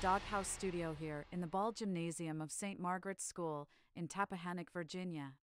Doghouse Studio here in the Ball Gymnasium of St. Margaret's School in Tappahannock, Virginia.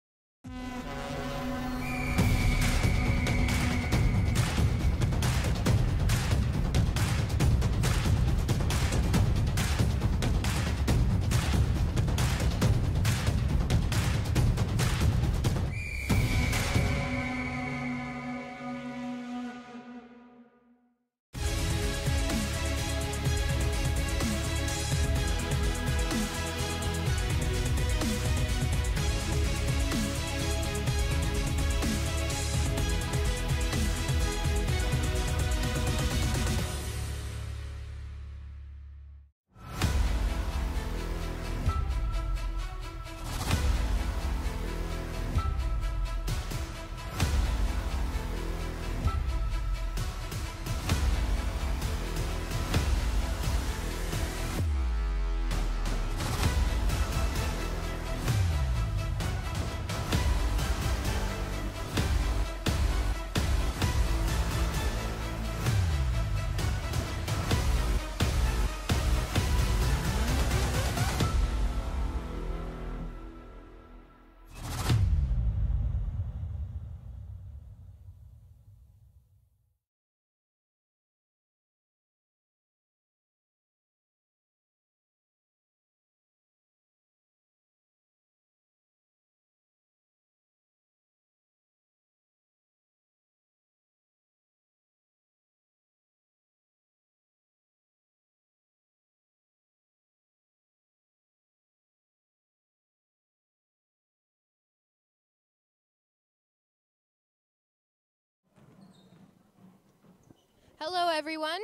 Hello, everyone.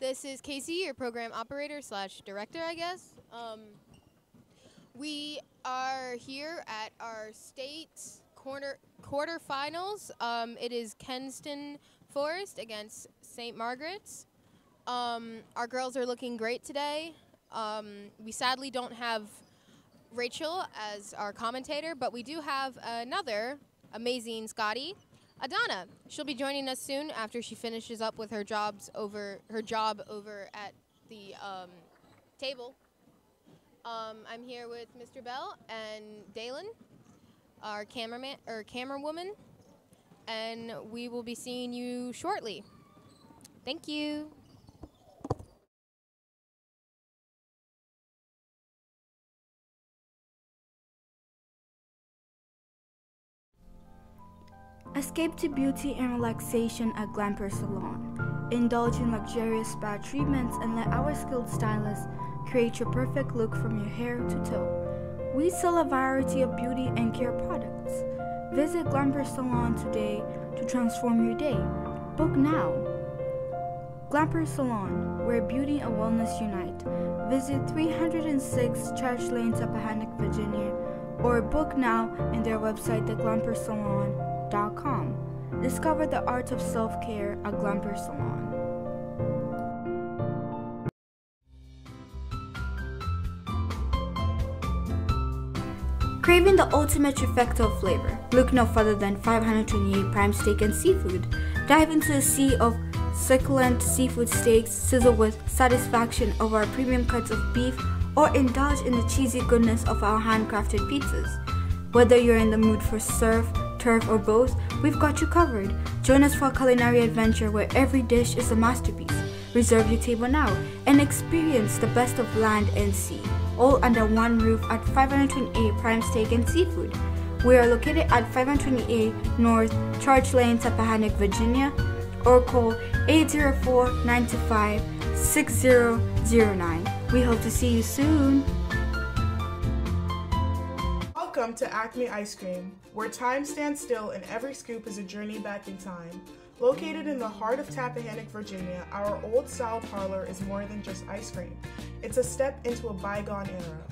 This is Casey, your program operator slash director, I guess. Um, we are here at our state quarter quarterfinals. Um, it is Kenston Forest against St. Margaret's. Um, our girls are looking great today. Um, we sadly don't have Rachel as our commentator, but we do have another amazing Scotty. Adana. She'll be joining us soon after she finishes up with her jobs over her job over at the um, table. Um, I'm here with Mr. Bell and Dalen, our cameraman or camerawoman, and we will be seeing you shortly. Thank you. Escape to beauty and relaxation at Glamper Salon. Indulge in luxurious spa treatments and let our skilled stylists create your perfect look from your hair to toe. We sell a variety of beauty and care products. Visit Glamper Salon today to transform your day. Book now. Glamper Salon, where beauty and wellness unite. Visit 306 Church Lane, Tappahannock, Virginia, or book now in their website, theglampersalon.com Discover the art of self care at Glamper Salon. Craving the ultimate trifecta flavor? Look no further than 528 Prime Steak and Seafood. Dive into a sea of succulent seafood steaks, sizzle with satisfaction of our premium cuts of beef, or indulge in the cheesy goodness of our handcrafted pizzas. Whether you're in the mood for surf, turf, or both, we've got you covered. Join us for a culinary adventure where every dish is a masterpiece. Reserve your table now and experience the best of land and sea, all under one roof at 528 Prime Steak and Seafood. We are located at 528 North Church Lane, Tappahannock, Virginia, or call 804 925 6009. We hope to see you soon. Welcome to Acme Ice Cream, where time stands still and every scoop is a journey back in time. Located in the heart of Tappahannock, Virginia, our old style parlor is more than just ice cream. It's a step into a bygone era.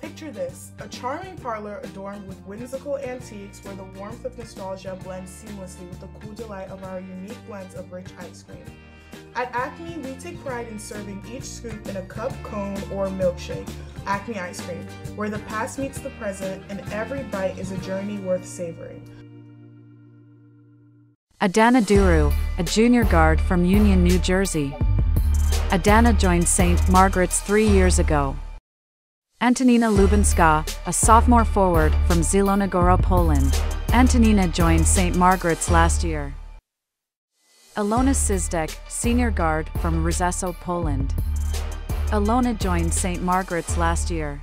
Picture this a charming parlor adorned with whimsical antiques where the warmth of nostalgia blends seamlessly with the cool delight of our unique blends of rich ice cream. At Acme, we take pride in serving each scoop in a cup, cone, or milkshake Acme Ice Cream, where the past meets the present and every bite is a journey worth savoring. Adana Duru, a junior guard from Union, New Jersey. Adana joined St. Margaret's three years ago. Antonina Lubinska, a sophomore forward from Zielona Góra, Poland. Antonina joined St. Margaret's last year. Ilona Sizdek, senior guard from Rzeszów, Poland. Ilona joined St. Margaret's last year.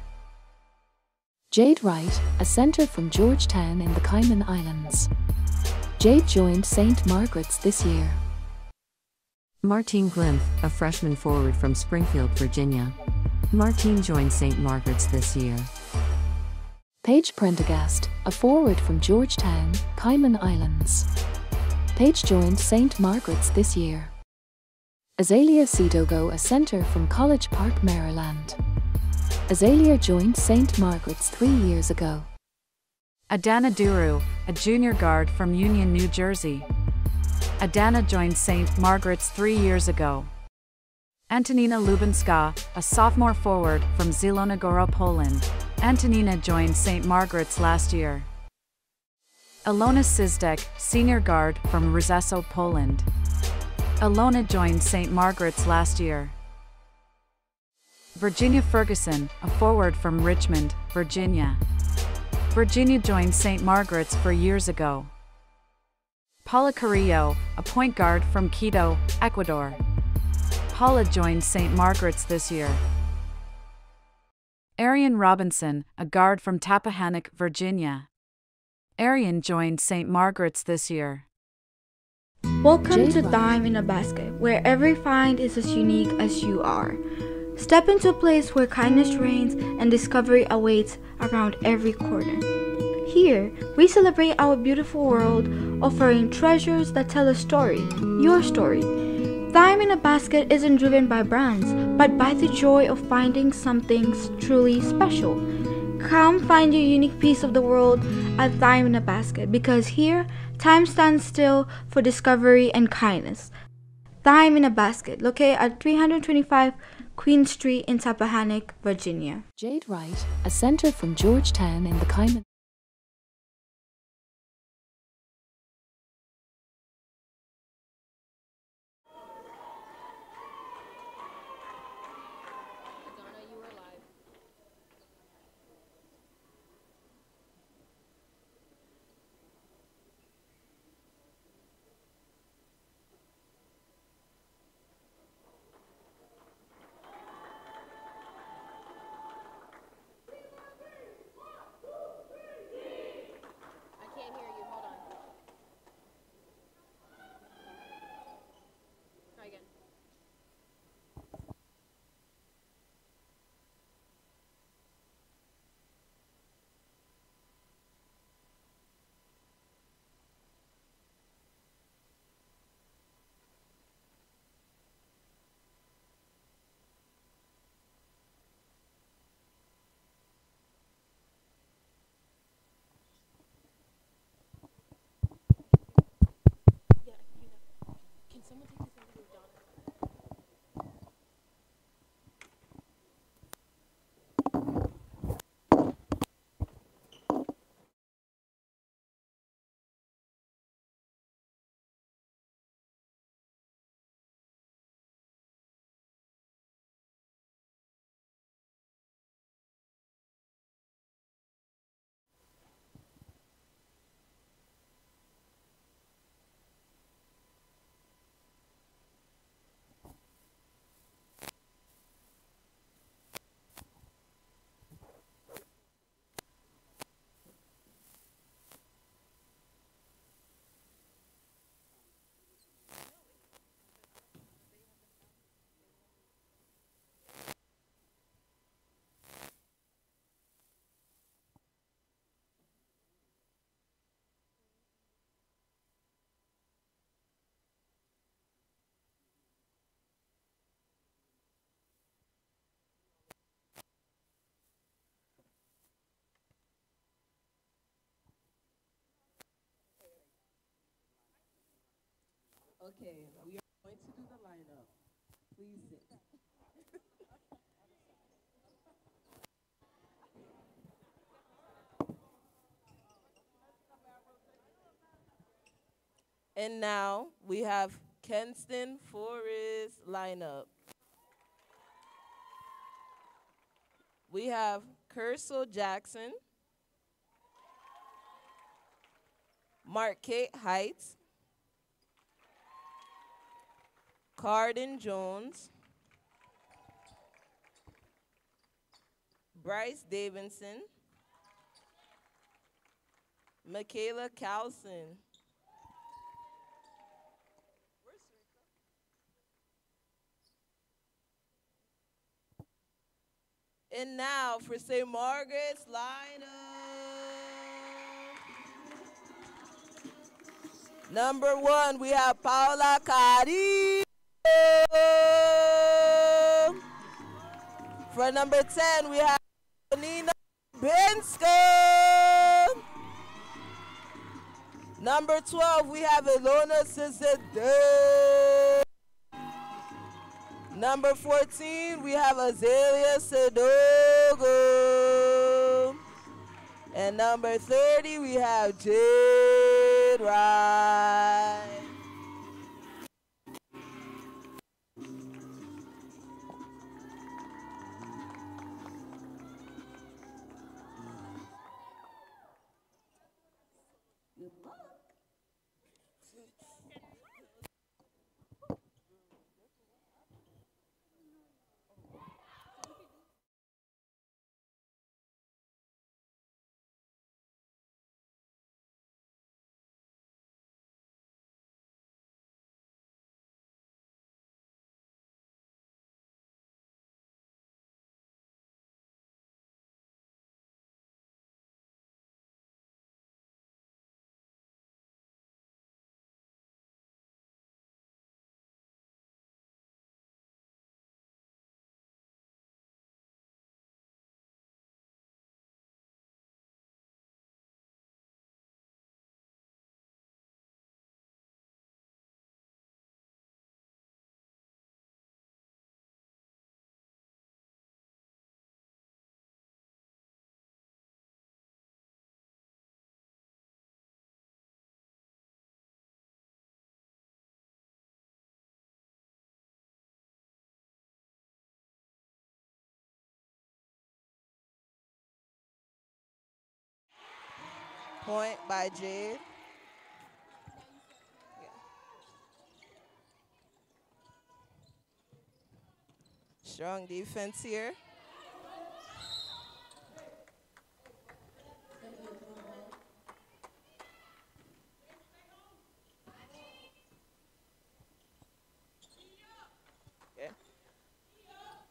Jade Wright, a center from Georgetown in the Cayman Islands. Jade joined St. Margaret's this year. Martine Glimpf, a freshman forward from Springfield, Virginia. Martine joined St. Margaret's this year. Paige Prendergast, a forward from Georgetown, Cayman Islands. Paige joined St. Margaret's this year. Azalea Sidogo, a center from College Park, Maryland. Azalea joined St. Margaret's three years ago. Adana Duru, a junior guard from Union, New Jersey. Adana joined St. Margaret's three years ago. Antonina Lubinska, a sophomore forward from Zielona Góra, Poland. Antonina joined St. Margaret's last year. Ilona Sizdek, senior guard from Rzeszów, Poland. Ilona joined St. Margaret's last year. Virginia Ferguson, a forward from Richmond, Virginia. Virginia joined St. Margaret's four years ago. Paula Carrillo, a point guard from Quito, Ecuador. Paula joined St. Margaret's this year. Arian Robinson, a guard from Tappahannock, Virginia. Arian joined St. Margaret's this year. Welcome to Wright. Dime in a Basket, where every find is as unique as you are. Step into a place where kindness reigns and discovery awaits around every corner. Here, we celebrate our beautiful world, offering treasures that tell a story, your story. Dime in a Basket isn't driven by brands, but by the joy of finding something truly special. Come find your unique piece of the world at Dime in a Basket because here, time stands still for discovery and kindness. Dime in a Basket, located at 325 Queen Street in Tappahannock, Virginia. Jade Wright, a center from Georgetown in the Cayman someone take this Okay, we are going to do the lineup. Please sit. and now we have Kenston Forest lineup. We have Kersal Jackson, Mark Kate Heights, Carden Jones, Bryce Davidson, Michaela Calson. And now for St. Margaret's lineup. Number one, we have Paula Cari. For number 10, we have Nina Bensko. Number 12, we have Ilona Sizade. Number 14, we have Azalea Sadogo. And number 30, we have Jade Wright. Point by Jade. Strong defense here.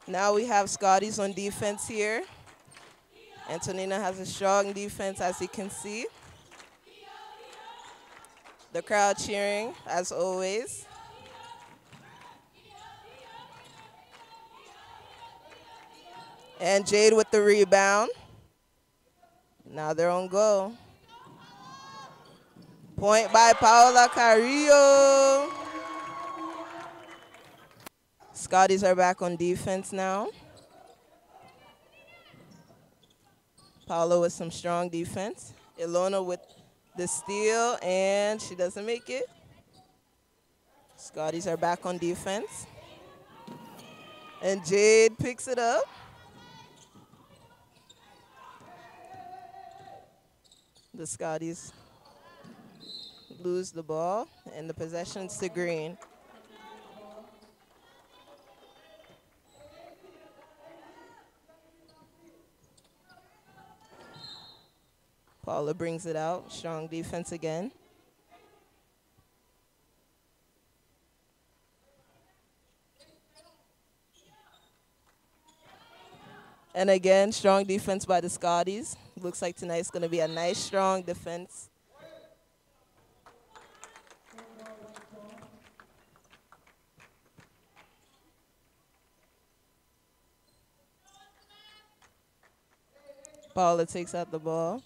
Now we have Scotty's on defense here. Antonina has a strong defense, as you can see. The crowd cheering, as always. And Jade with the rebound. Now they're on goal. Point by Paola Carrillo. Scotties are back on defense now. Paolo with some strong defense. Ilona with the steal, and she doesn't make it. Scotties are back on defense. And Jade picks it up. The Scotties lose the ball, and the possession's to Green. Paula brings it out. Strong defense again. And again, strong defense by the Scotties. Looks like tonight's going to be a nice, strong defense. Paula takes out the ball.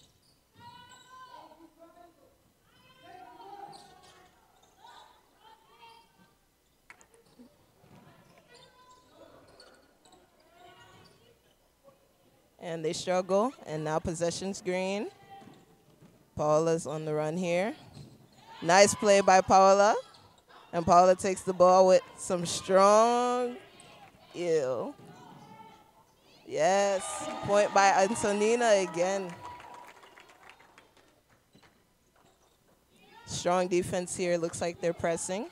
And they struggle, and now possession's green. Paula's on the run here. Nice play by Paula. And Paula takes the ball with some strong, ew. Yes, point by Antonina again. Strong defense here. Looks like they're pressing.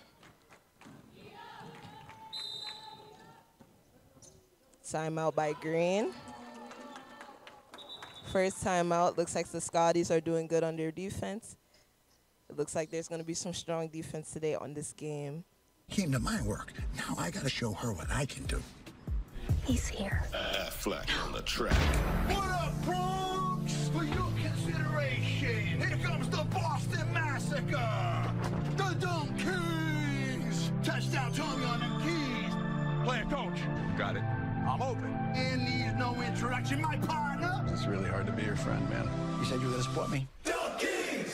Timeout by Green. First timeout. Looks like the Scotties are doing good on their defense. It looks like there's going to be some strong defense today on this game. Came to my work. Now I got to show her what I can do. He's here. Uh, Affleck on the track. What up, Bronx? For your consideration, here comes the Boston Massacre. The Dunk Kings. Touchdown, Tommy on them keys. Player coach. Got it. I'm open. And needs no introduction, my partner. It's really hard to be your friend, man. You said you were going to support me? Dunk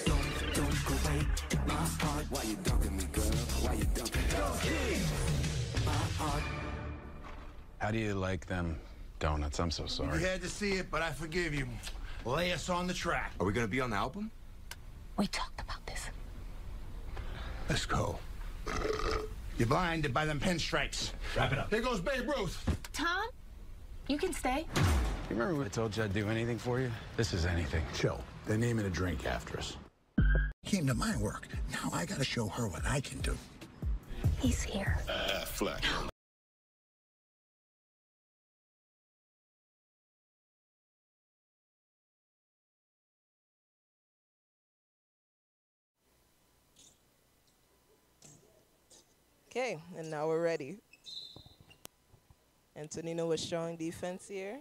Don't, don't go away. My heart, why you dunking me, girl? Why you dunking me? Dunk My heart. How do you like them donuts? I'm so sorry. You had to see it, but I forgive you. Lay us on the track. Are we gonna be on the album? We talked about this. Let's go. You're blinded by them pinstripes. Wrap it up. Here goes Babe Ruth. Tom, you can stay. You remember when I told you I'd do anything for you? This is anything. Chill. They're naming a drink after us. Came to my work. Now I got to show her what I can do. He's here. Uh, Affleck. Okay, and now we're ready. Antonino was strong defense here.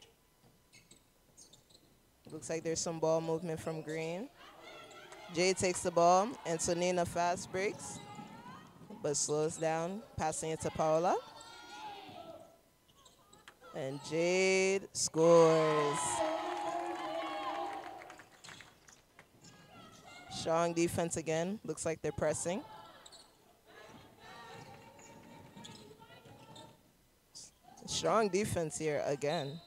Looks like there's some ball movement from Green. Jade takes the ball. Antonina fast breaks, but slows down, passing it to Paola. And Jade scores. Strong defense again. Looks like they're pressing. Strong defense here again.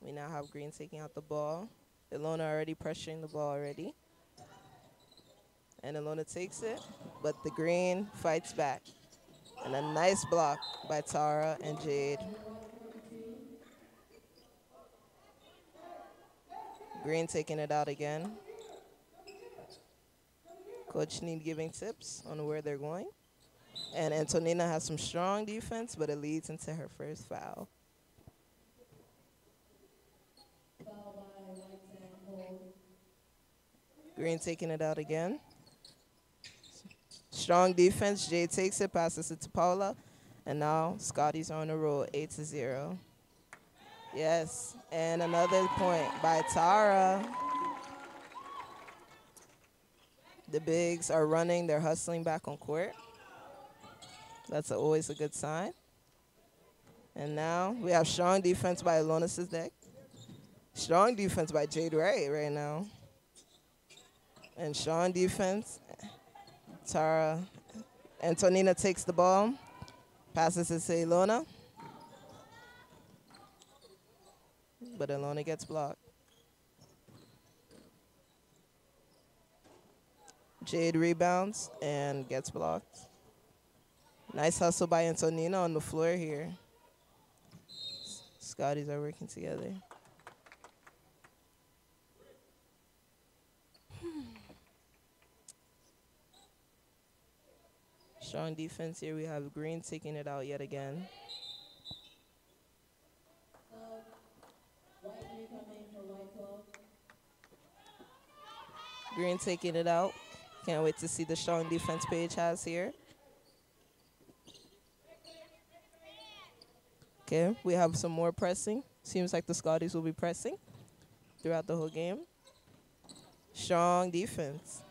We now have Green taking out the ball. Ilona already pressuring the ball already. And Ilona takes it, but the Green fights back. And a nice block by Tara and Jade. Green taking it out again. Coach need giving tips on where they're going. And Antonina has some strong defense, but it leads into her first foul. Green taking it out again. Strong defense. Jay takes it, passes it to Paula. And now Scotty's on the roll, 8 to 0. Yes, and another point by Tara. The bigs are running, they're hustling back on court. That's always a good sign. And now we have strong defense by Ilona Sizdek. Strong defense by Jade Wright right now. And strong defense. Tara. Antonina takes the ball. Passes it to Ilona. But Ilona gets blocked. Jade rebounds and gets blocked. Nice hustle by Antonina on the floor here. Scotties are working together. Hmm. Strong defense here. We have Green taking it out yet again. Green taking it out. Can't wait to see the strong defense page has here. Okay, we have some more pressing. Seems like the Scotties will be pressing throughout the whole game. Strong defense.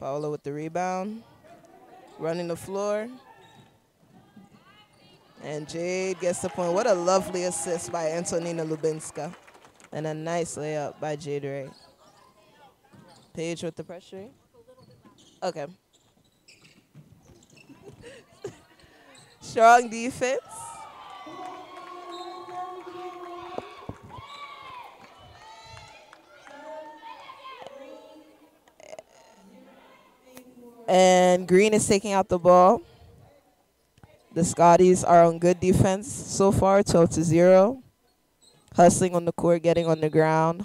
Paola with the rebound. Running the floor. And Jade gets the point. What a lovely assist by Antonina Lubinska. And a nice layup by Jade Wright. Paige with the pressure. Okay. Strong defense. And Green is taking out the ball. The Scotties are on good defense so far, 12 to 0. Hustling on the court, getting on the ground.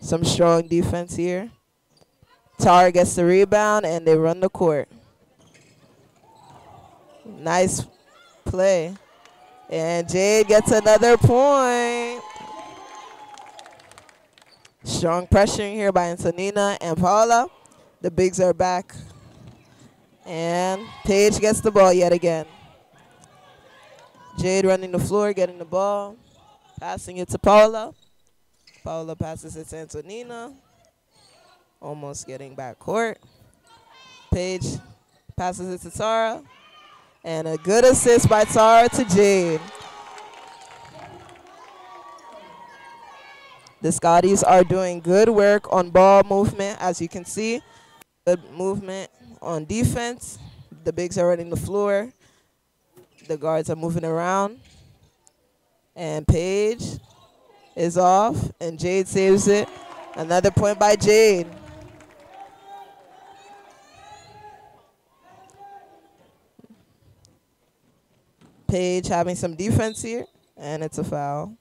Some strong defense here. Tar gets the rebound and they run the court. Nice play. And Jade gets another point. Strong pressuring here by Antonina and Paula. The bigs are back. And Paige gets the ball yet again. Jade running the floor, getting the ball, passing it to Paula. Paula passes it to Antonina. Almost getting back court. Paige passes it to Tara. And a good assist by Tara to Jade. The Scotties are doing good work on ball movement, as you can see. Good movement on defense. The bigs are running the floor. The guards are moving around. And Paige is off, and Jade saves it. Another point by Jade. Paige having some defense here, and it's a foul.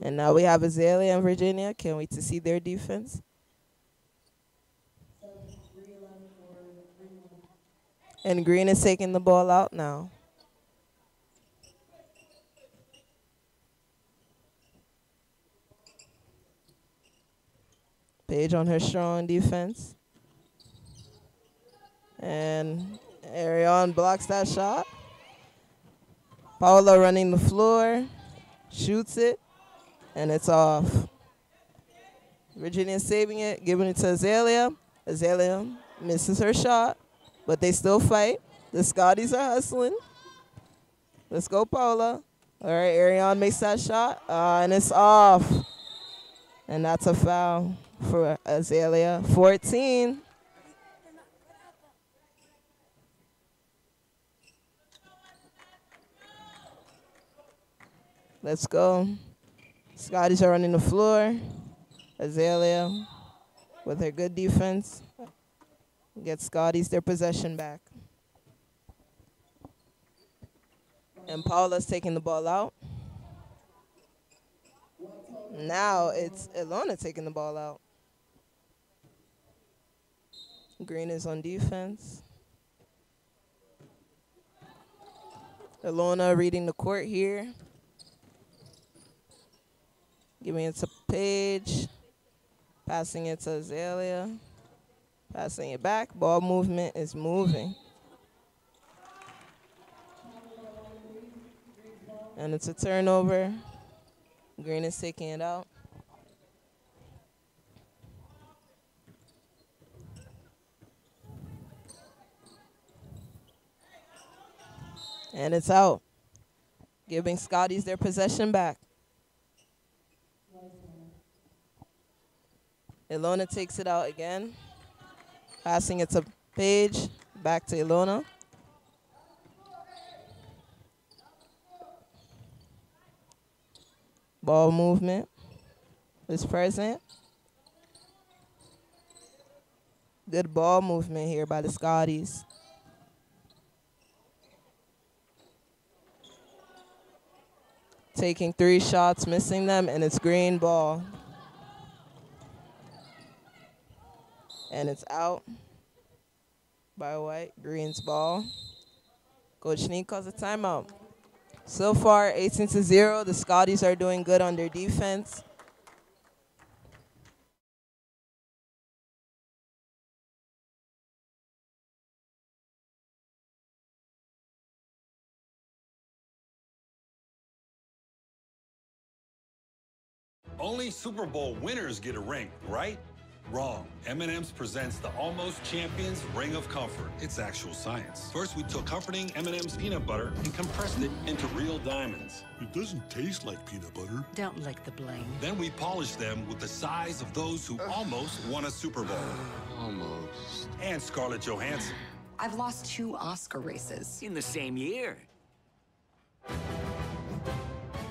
And now we have Azalea and Virginia. Can't wait to see their defense. And Green is taking the ball out now. Paige on her strong defense. And Arian blocks that shot. Paula running the floor, shoots it, and it's off. Virginia saving it, giving it to Azalea. Azalea misses her shot, but they still fight. The Scotties are hustling. Let's go, Paula. All right, Arian makes that shot, uh, and it's off. And that's a foul for Azalea. 14. Let's go. Scotties are running the floor. Azalea with her good defense gets Scotties their possession back. And Paula's taking the ball out. Now it's Ilona taking the ball out. Green is on defense. Ilona reading the court here. Giving it to Paige. Passing it to Azalea. Passing it back. Ball movement is moving. And it's a turnover. Green is taking it out. And it's out. Giving Scotties their possession back. Ilona takes it out again. Passing it to Paige. Back to Ilona. Ball movement is present. Good ball movement here by the Scotties. Taking three shots, missing them, and it's green ball. And it's out by White. Green's ball. Coach Nee calls a timeout. So far, 18 to 0. The Scotties are doing good on their defense. Only Super Bowl winners get a ring, right? Wrong. M&M's presents the Almost Champions Ring of Comfort. It's actual science. First, we took comforting M&M's peanut butter and compressed it into real diamonds. It doesn't taste like peanut butter. Don't lick the blame. Then we polished them with the sighs of those who almost won a Super Bowl. Almost. And Scarlett Johansson. I've lost two Oscar races. In the same year.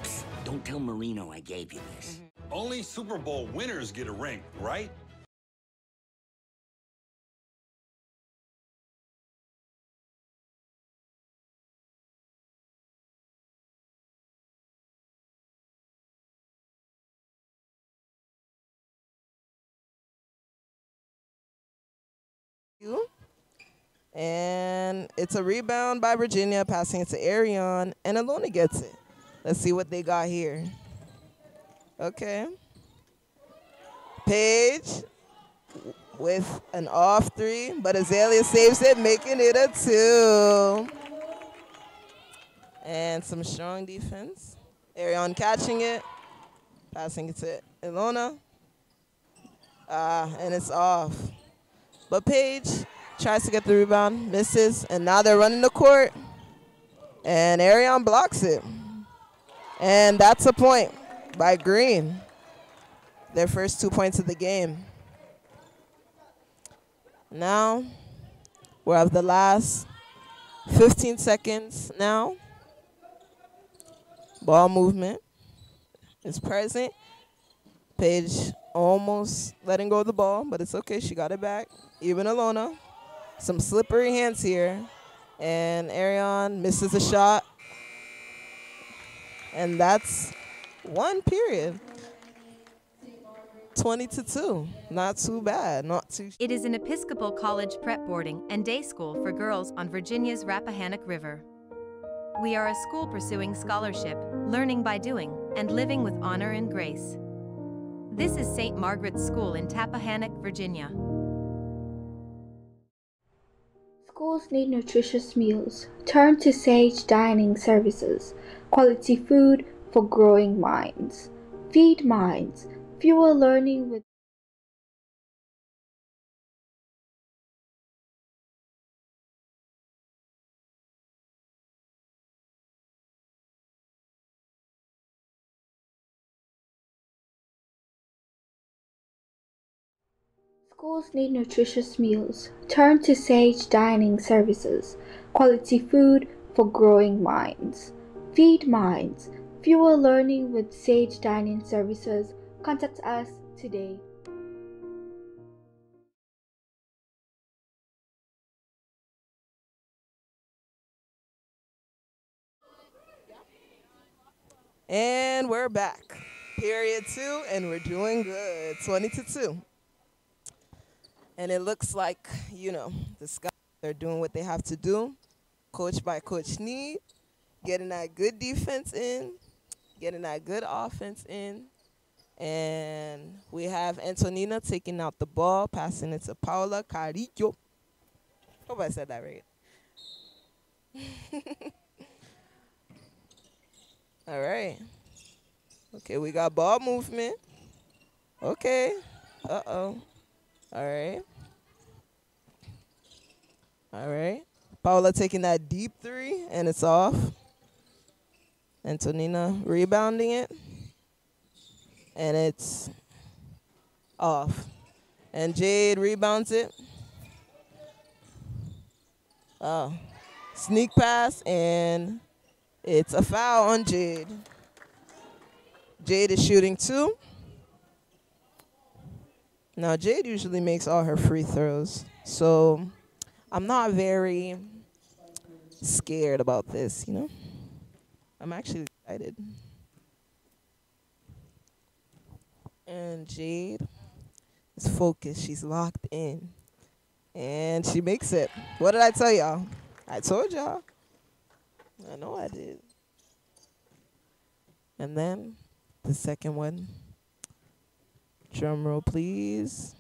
Psst, don't tell Marino I gave you this. Only Super Bowl winners get a ring, right? And it's a rebound by Virginia, passing it to Arian, and Alona gets it. Let's see what they got here. Okay. Paige with an off three, but Azalea saves it, making it a two. And some strong defense. Arian catching it, passing it to Ilona. Ah, and it's off. But Paige tries to get the rebound, misses, and now they're running the court. And Arian blocks it. And that's a point by Green. Their first two points of the game. Now, we have the last 15 seconds now. Ball movement is present. Paige almost letting go of the ball, but it's okay. She got it back. Even Alona. Some slippery hands here. And Arian misses a shot. And that's one period. 20 to 2. Not too bad. Not too. It is an Episcopal college prep boarding and day school for girls on Virginia's Rappahannock River. We are a school pursuing scholarship, learning by doing, and living with honor and grace. This is St. Margaret's School in Tappahannock, Virginia. Schools need nutritious meals. Turn to Sage Dining Services. Quality food for growing minds. Feed minds. Fuel learning with Schools need nutritious meals. Turn to Sage Dining Services. Quality food for growing minds. Feed minds. Fuel learning with Sage Dining Services. Contact us today. And we're back. Period two, and we're doing good. 20 to 2. And it looks like, you know, the Scots are doing what they have to do. Coached by Coach Need, getting that good defense in, getting that good offense in. And we have Antonina taking out the ball, passing it to Paula Carrillo. Hope I said that right. All right. Okay, we got ball movement. Okay. Uh oh. All right. All right. Paula taking that deep three, and it's off. Antonina rebounding it, and it's off. And Jade rebounds it. Oh. Sneak pass, and it's a foul on Jade. Jade is shooting two. Now, Jade usually makes all her free throws, so I'm not very scared about this, you know? I'm actually excited. And Jade is focused. She's locked in. And she makes it. What did I tell y'all? I told y'all. I know I did. And then the second one. Drum roll, please.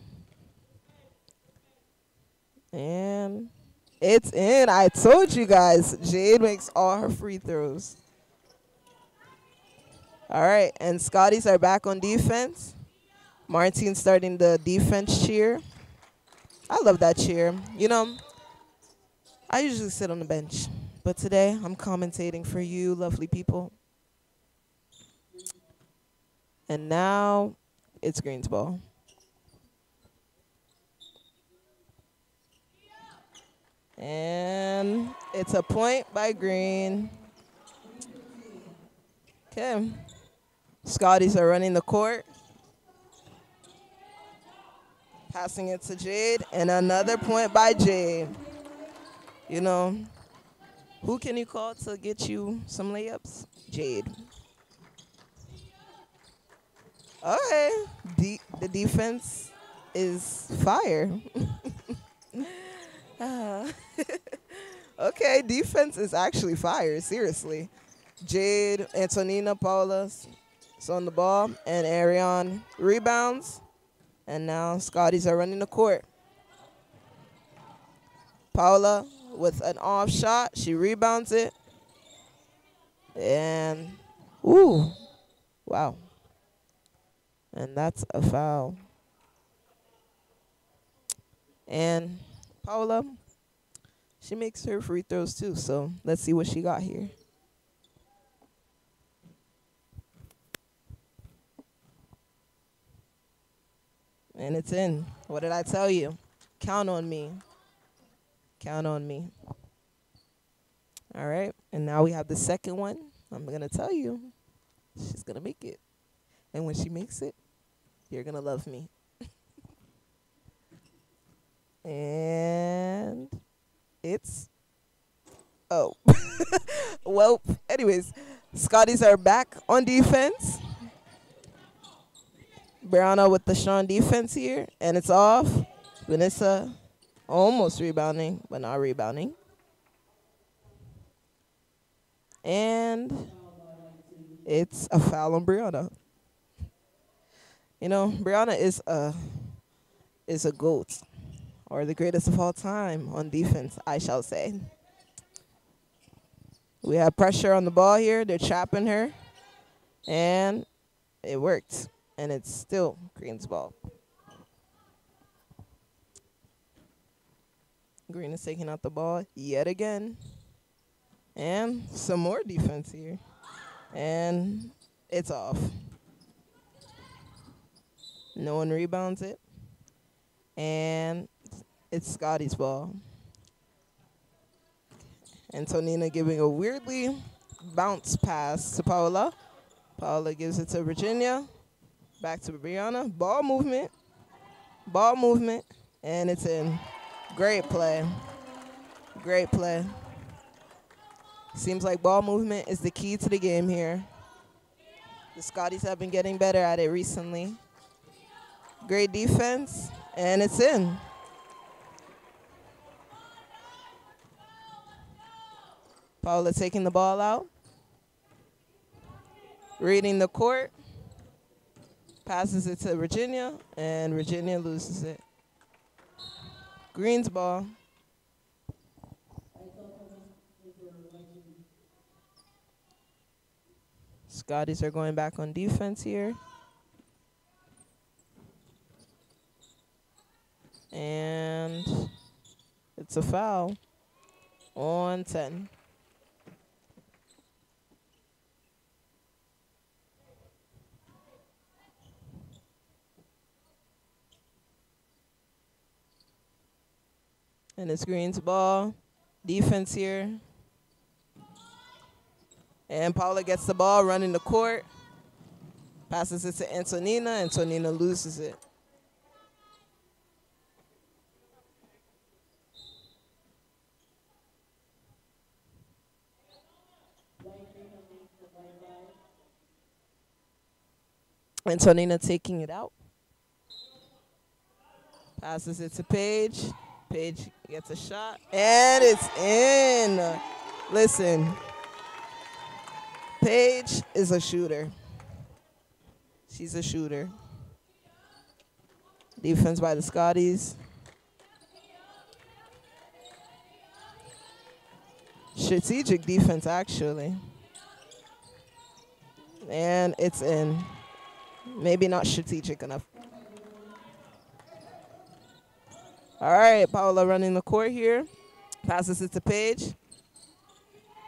And it's in. I told you guys. Jade makes all her free throws. All right, and Scotties are back on defense. Martin starting the defense cheer. I love that cheer. You know, I usually sit on the bench, but today I'm commentating for you, lovely people. And now it's Green's ball. And it's a point by Green. Okay. Scotties are running the court. Passing it to Jade. And another point by Jade. You know, who can you call to get you some layups? Jade. Okay. De- the defense is fire. Uh, okay, defense is actually fire, seriously. Jade, Antonina, Paula is on the ball, and Arian rebounds. And now Scotties are running the court. Paula with an off shot. She rebounds it. And, ooh, wow. And that's a foul. And Paula, she makes her free throws too. So let's see what she got here. And it's in. What did I tell you? Count on me. Count on me. All right. And now we have the second one. I'm going to tell you. She's going to make it. And when she makes it, you're going to love me. and it's oh. Well anyways scotties are back on defense. Brianna with the Sean defense here and it's off. Vanessa almost rebounding but not rebounding. And it's a foul on Brianna you know Brianna is a is a goat or the greatest of all time on defense, I shall say. We have pressure on the ball here. They're trapping her. And it worked. And it's still Green's ball. Green is taking out the ball yet again. And some more defense here. And it's off. No one rebounds it. And it's Scotty's ball. Antonina giving a weirdly bounce pass to Paula. Paula gives it to Virginia. Back to Brianna. Ball movement. Ball movement. And it's in. Great play. Great play. Seems like ball movement is the key to the game here. The Scotties have been getting better at it recently. Great defense, and it's in. Paula taking the ball out. Reading the court. Passes it to Virginia, and Virginia loses it. Green's ball. Scotties are going back on defense here. And it's a foul on 10. And it's Green's ball. Defense here. And Paula gets the ball running the court. Passes it to Antonina. Antonina loses it. Antonina taking it out. Passes it to Paige. Paige gets a shot. And it's in. Listen. Paige is a shooter. She's a shooter. Defense by the Scotties. Strategic defense, actually. And it's in. Maybe not strategic enough. All right, Paula running the court here. Passes it to Paige.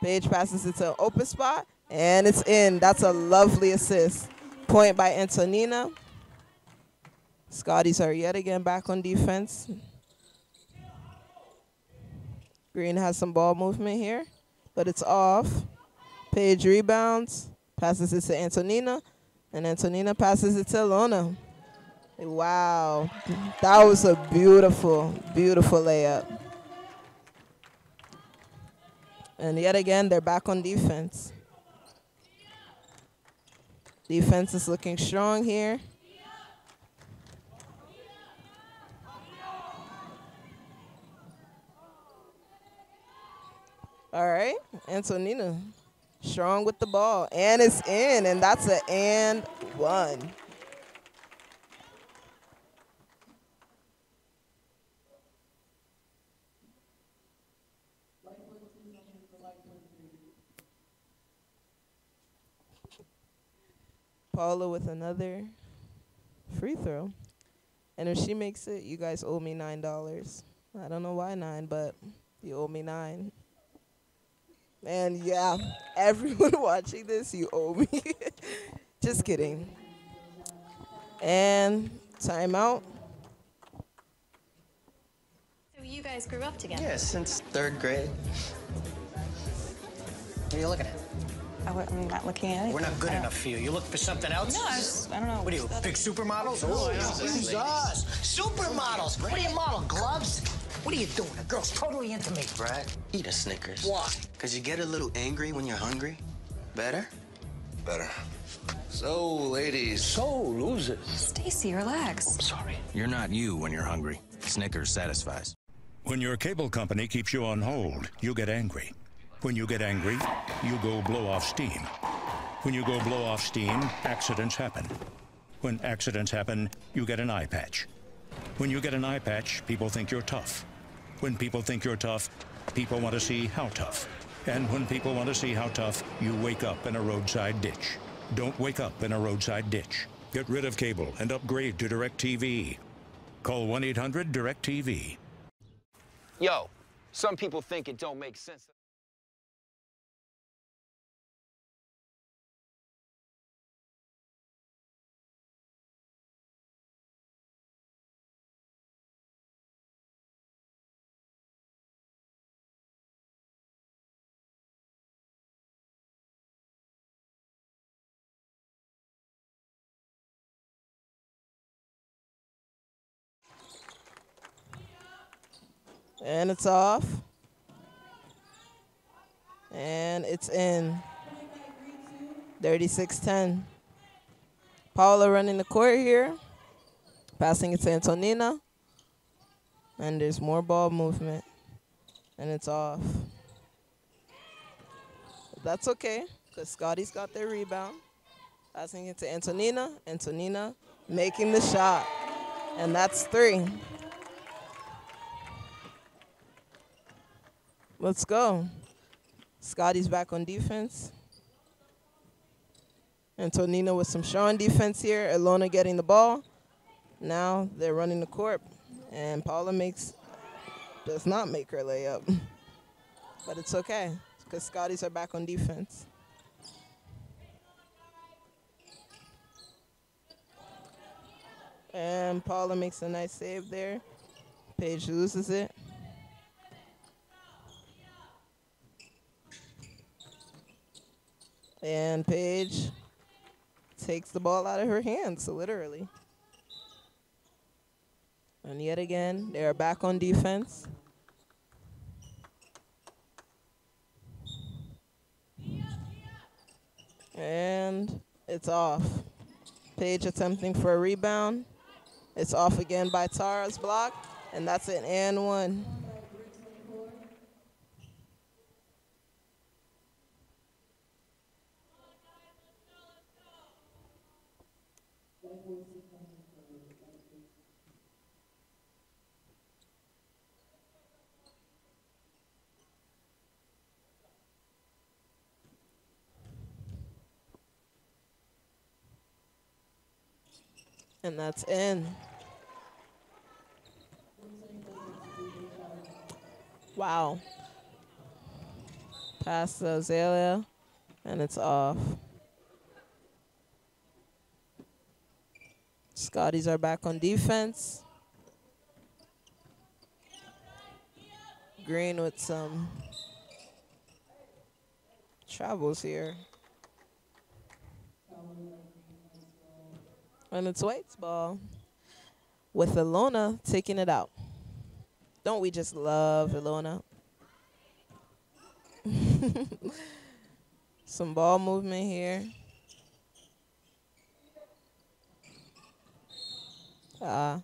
Paige passes it to an open spot, and it's in. That's a lovely assist. Point by Antonina. Scotties are yet again back on defense. Green has some ball movement here, but it's off. Paige rebounds, passes it to Antonina, and Antonina passes it to Lona. Wow, that was a beautiful, beautiful layup. And yet again, they're back on defense. Defense is looking strong here. All right, Antonina, strong with the ball, and it's in, and that's an and one. Paula with another free throw. And if she makes it, you guys owe me nine dollars. I don't know why nine, but you owe me nine. And yeah, everyone watching this, you owe me. Just kidding. And timeout. So you guys grew up together? Yeah, since third grade. What are you looking at? I w- I'm not looking at it. We're not good enough for you. You look for something else? No, I, was, I don't know. What are you, big supermodels? Oh, Jesus. Supermodels. What do you model, gloves? What are you doing? The girl's totally into me. Brad, eat a Snickers. Why? Because you get a little angry when you're hungry. Better? Better. So, ladies. So, losers. Stacy, relax. I'm sorry. You're not you when you're hungry. Snickers satisfies. When your cable company keeps you on hold, you get angry. When you get angry, you go blow off steam. When you go blow off steam, accidents happen. When accidents happen, you get an eye patch. When you get an eye patch, people think you're tough. When people think you're tough, people want to see how tough. And when people want to see how tough, you wake up in a roadside ditch. Don't wake up in a roadside ditch. Get rid of cable and upgrade to DirecTV. Call 1 800 DirecTV. Yo, some people think it don't make sense. And it's off. And it's in. 36-10. Paula running the court here. Passing it to Antonina. And there's more ball movement. And it's off. That's okay, because Scotty's got their rebound. Passing it to Antonina. Antonina making the shot. And that's three. Let's go. Scotty's back on defense. Antonina with some strong defense here. Ilona getting the ball. Now they're running the court. And Paula makes does not make her layup. But it's okay, because Scotties are back on defense. And Paula makes a nice save there. Paige loses it. And Paige takes the ball out of her hands, literally. And yet again, they are back on defense. And it's off. Paige attempting for a rebound. It's off again by Tara's block. And that's an and one. And that's in. Wow. Past to Azalea, and it's off. Scotties are back on defense. Green with some travels here. And it's White's ball with Ilona taking it out. Don't we just love Ilona? Some ball movement here. Ah.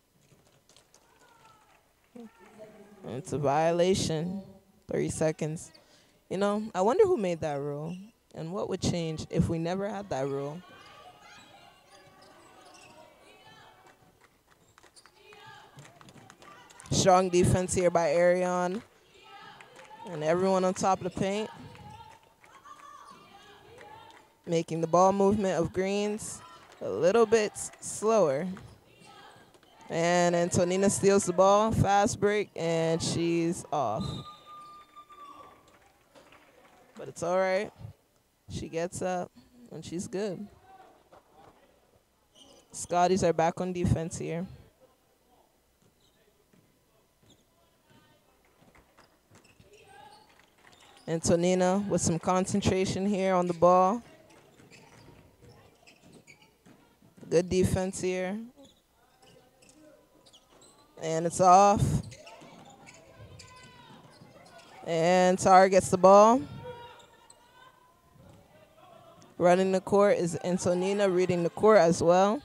it's a violation. 30 seconds. You know, I wonder who made that rule and what would change if we never had that rule. Strong defense here by Arian. And everyone on top of the paint. Making the ball movement of Greens a little bit slower. And Antonina steals the ball, fast break, and she's off. But it's all right. She gets up, and she's good. Scotties are back on defense here. Antonina with some concentration here on the ball. Good defense here. And it's off. And Tara gets the ball. Running the court is Antonina, reading the court as well.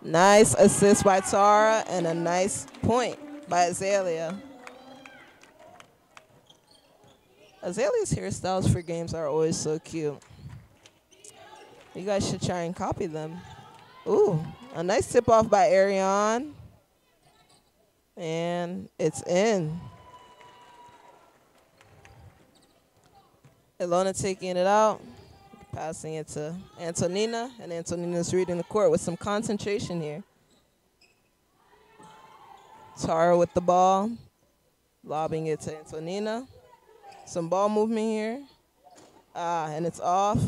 Nice assist by Tara and a nice point by Azalea. Azalea's hairstyles for games are always so cute. You guys should try and copy them. Ooh, a nice tip off by Arian. And it's in. Ilona taking it out, passing it to Antonina, and Antonina's reading the court with some concentration here. Tara with the ball, lobbing it to Antonina. Some ball movement here. Ah, and it's off,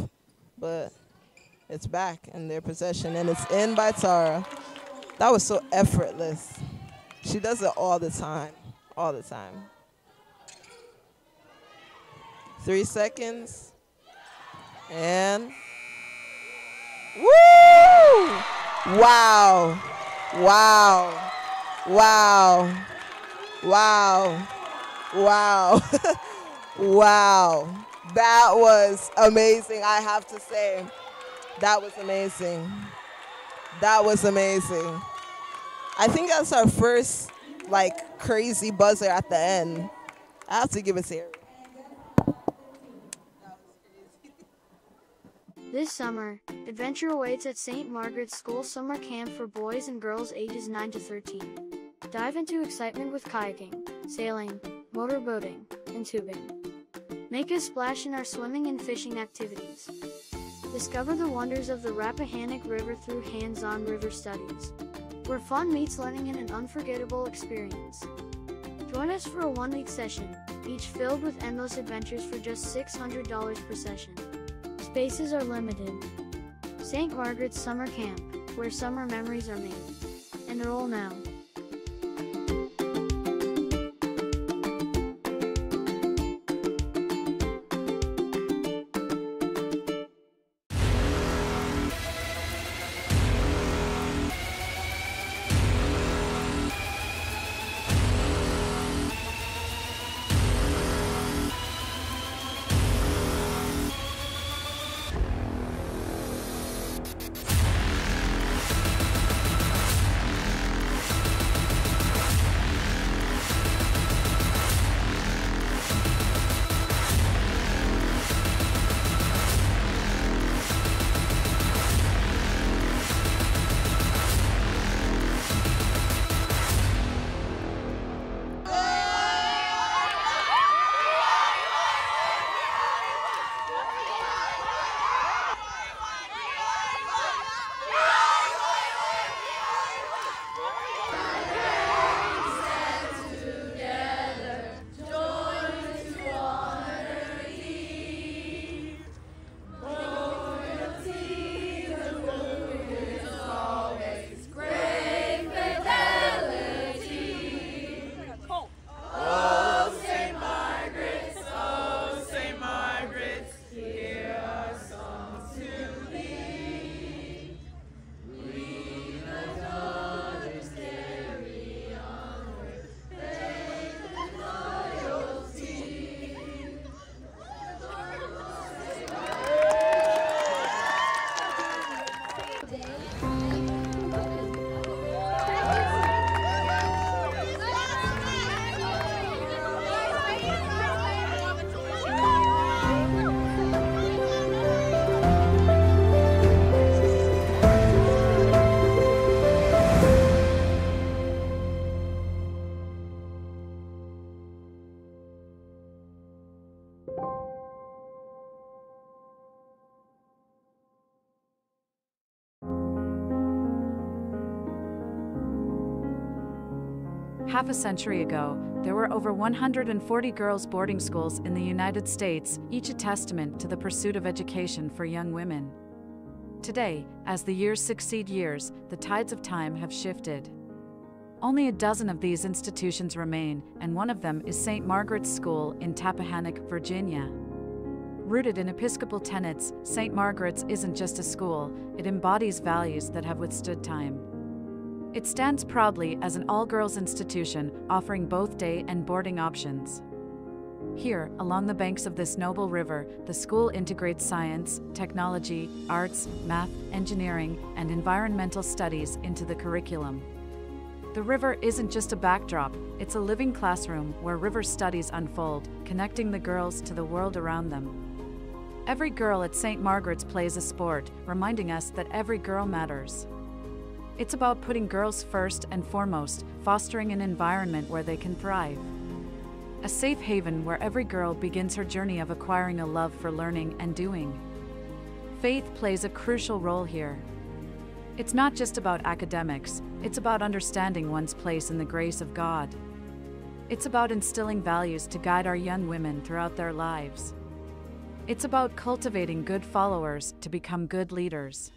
but it's back in their possession, and it's in by Tara. That was so effortless. She does it all the time, all the time. Three seconds. And woo! Wow. Wow. Wow. Wow. Wow. wow. That was amazing, I have to say. That was amazing. That was amazing. I think that's our first like crazy buzzer at the end. I have to give it to. This summer, adventure awaits at St. Margaret's School Summer Camp for boys and girls ages 9 to 13. Dive into excitement with kayaking, sailing, motorboating, and tubing. Make a splash in our swimming and fishing activities. Discover the wonders of the Rappahannock River through hands-on river studies, where fun meets learning in an unforgettable experience. Join us for a one-week session, each filled with endless adventures for just $600 per session. Spaces are limited. St. Margaret's Summer Camp, where summer memories are made. Enroll now. Half a century ago, there were over 140 girls' boarding schools in the United States, each a testament to the pursuit of education for young women. Today, as the years succeed years, the tides of time have shifted. Only a dozen of these institutions remain, and one of them is St. Margaret's School in Tappahannock, Virginia. Rooted in Episcopal tenets, St. Margaret's isn't just a school, it embodies values that have withstood time. It stands proudly as an all girls institution, offering both day and boarding options. Here, along the banks of this noble river, the school integrates science, technology, arts, math, engineering, and environmental studies into the curriculum. The river isn't just a backdrop, it's a living classroom where river studies unfold, connecting the girls to the world around them. Every girl at St. Margaret's plays a sport, reminding us that every girl matters. It's about putting girls first and foremost, fostering an environment where they can thrive. A safe haven where every girl begins her journey of acquiring a love for learning and doing. Faith plays a crucial role here. It's not just about academics, it's about understanding one's place in the grace of God. It's about instilling values to guide our young women throughout their lives. It's about cultivating good followers to become good leaders.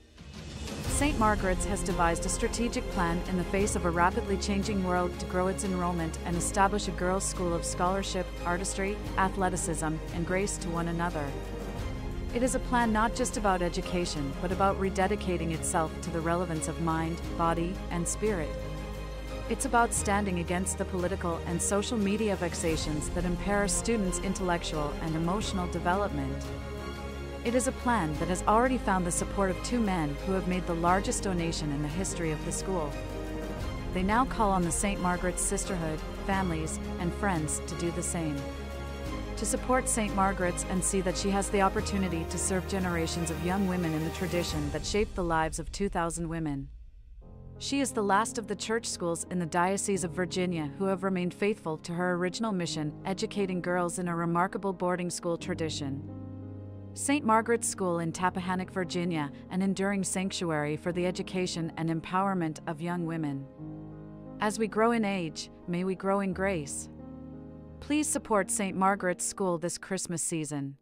St. Margaret's has devised a strategic plan in the face of a rapidly changing world to grow its enrollment and establish a girls' school of scholarship, artistry, athleticism, and grace to one another. It is a plan not just about education, but about rededicating itself to the relevance of mind, body, and spirit. It's about standing against the political and social media vexations that impair students' intellectual and emotional development. It is a plan that has already found the support of two men who have made the largest donation in the history of the school. They now call on the St. Margaret's Sisterhood, families, and friends to do the same. To support St. Margaret's and see that she has the opportunity to serve generations of young women in the tradition that shaped the lives of 2,000 women. She is the last of the church schools in the Diocese of Virginia who have remained faithful to her original mission, educating girls in a remarkable boarding school tradition. St. Margaret's School in Tappahannock, Virginia, an enduring sanctuary for the education and empowerment of young women. As we grow in age, may we grow in grace. Please support St. Margaret's School this Christmas season.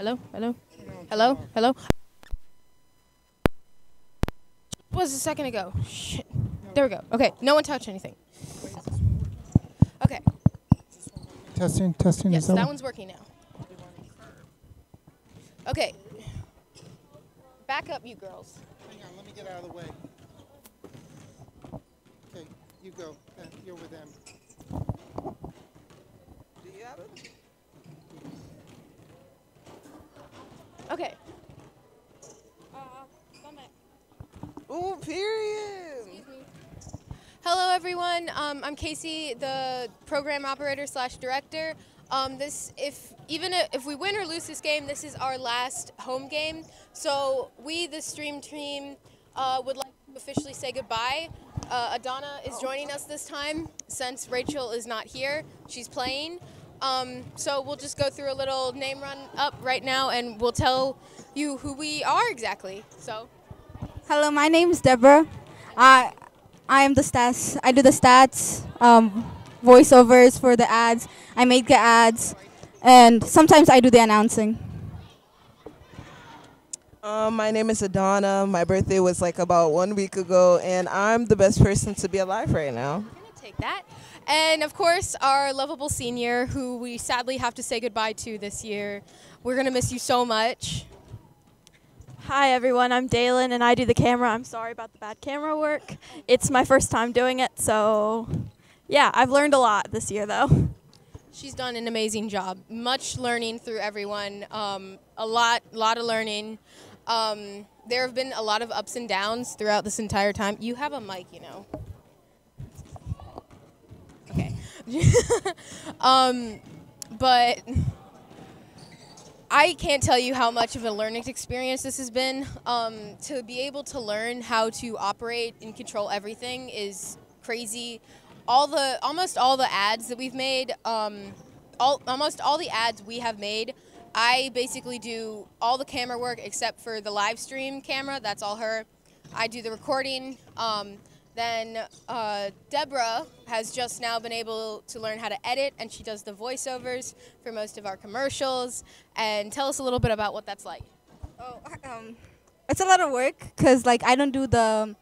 Hello? Hello? Hello? Hello? was a second ago. Shit. There we go. Okay, no one touched anything. Okay. Testing, testing. Yes, that, that one's working now. Okay. Back up, you girls. Hang on, let me get out of the way. Okay, you go. Uh, You're with them. Do you have it? Ooh, period. Hello, everyone. Um, I'm Casey, the program operator slash director. Um, this, if even if we win or lose this game, this is our last home game. So we, the stream team, uh, would like to officially say goodbye. uh, Adana is joining us this time since Rachel is not here. She's playing. Um, so we'll just go through a little name run up right now and we'll tell you who we are exactly. So, Hello, my name is Deborah. I I am the stats. I do the stats, um, voiceovers for the ads. I make the ads, and sometimes I do the announcing. Um, my name is Adana. My birthday was like about one week ago, and I'm the best person to be alive right now. take that. And of course, our lovable senior, who we sadly have to say goodbye to this year. We're going to miss you so much. Hi everyone, I'm Dalen and I do the camera. I'm sorry about the bad camera work. It's my first time doing it, so yeah, I've learned a lot this year though. She's done an amazing job. Much learning through everyone. Um, a lot, a lot of learning. Um, there have been a lot of ups and downs throughout this entire time. You have a mic, you know. Okay. um, but I can't tell you how much of a learning experience this has been. Um, to be able to learn how to operate and control everything is crazy. All the almost all the ads that we've made, um, all almost all the ads we have made, I basically do all the camera work except for the live stream camera. That's all her. I do the recording. Um, then uh, Deborah has just now been able to learn how to edit, and she does the voiceovers for most of our commercials. And tell us a little bit about what that's like. Oh, um, it's a lot of work because like I don't do the,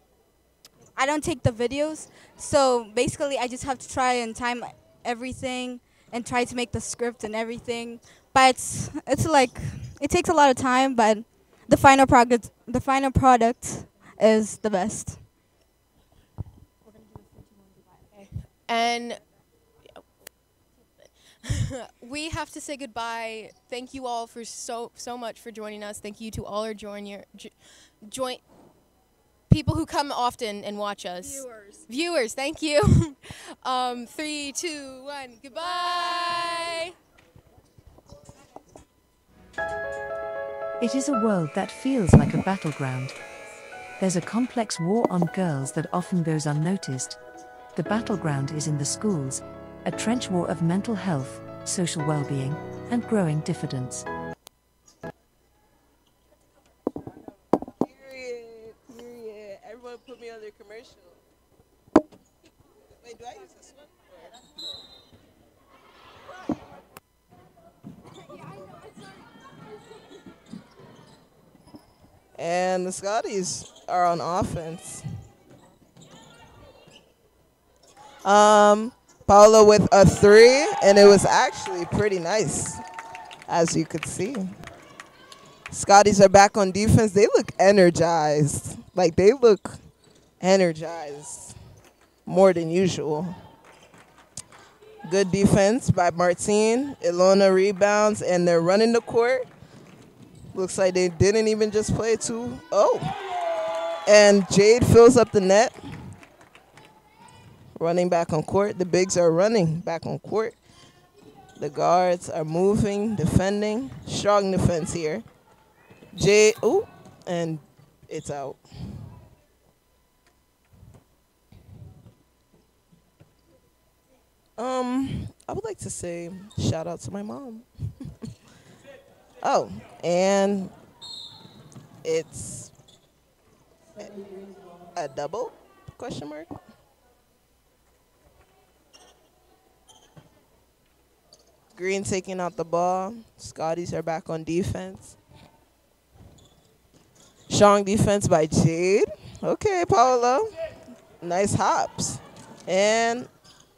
I don't take the videos. So basically, I just have to try and time everything and try to make the script and everything. But it's it's like it takes a lot of time, but the final product the final product is the best. And we have to say goodbye. Thank you all for so so much for joining us. Thank you to all our join your jo- joint people who come often and watch us. Viewers. Viewers, thank you. um, three, two, one. Goodbye. It is a world that feels like a battleground. There's a complex war on girls that often goes unnoticed. The battleground is in the schools, a trench war of mental health, social well being, and growing diffidence. And the Scotties are on offense. Um, Paolo with a three, and it was actually pretty nice, as you could see. Scotties are back on defense. They look energized. Like they look energized more than usual. Good defense by Martine. Ilona rebounds, and they're running the court. Looks like they didn't even just play two. Oh. And Jade fills up the net. Running back on court. The bigs are running back on court. The guards are moving, defending. Strong defense here. Jade, ooh, and it's out. Um, I would like to say shout out to my mom. oh, and it's a double question mark. Green taking out the ball. Scotties are back on defense. Strong defense by Jade. Okay, Paolo. Nice hops. And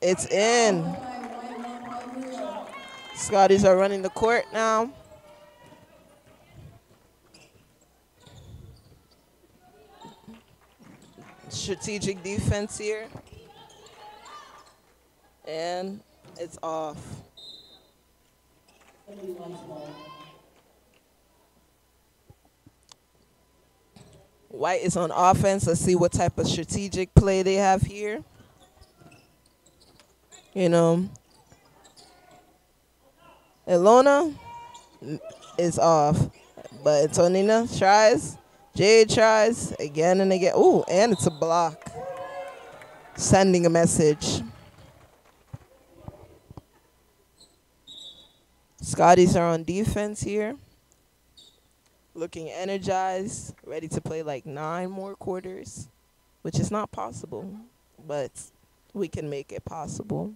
it's in. Scotties are running the court now. Strategic defense here. And it's off. White is on offense. Let's see what type of strategic play they have here. You know, Ilona is off, but Antonina tries. Jade tries again and again. Ooh, and it's a block. sending a message. Scotties are on defense here. Looking energized, ready to play like nine more quarters, which is not possible, but we can make it possible.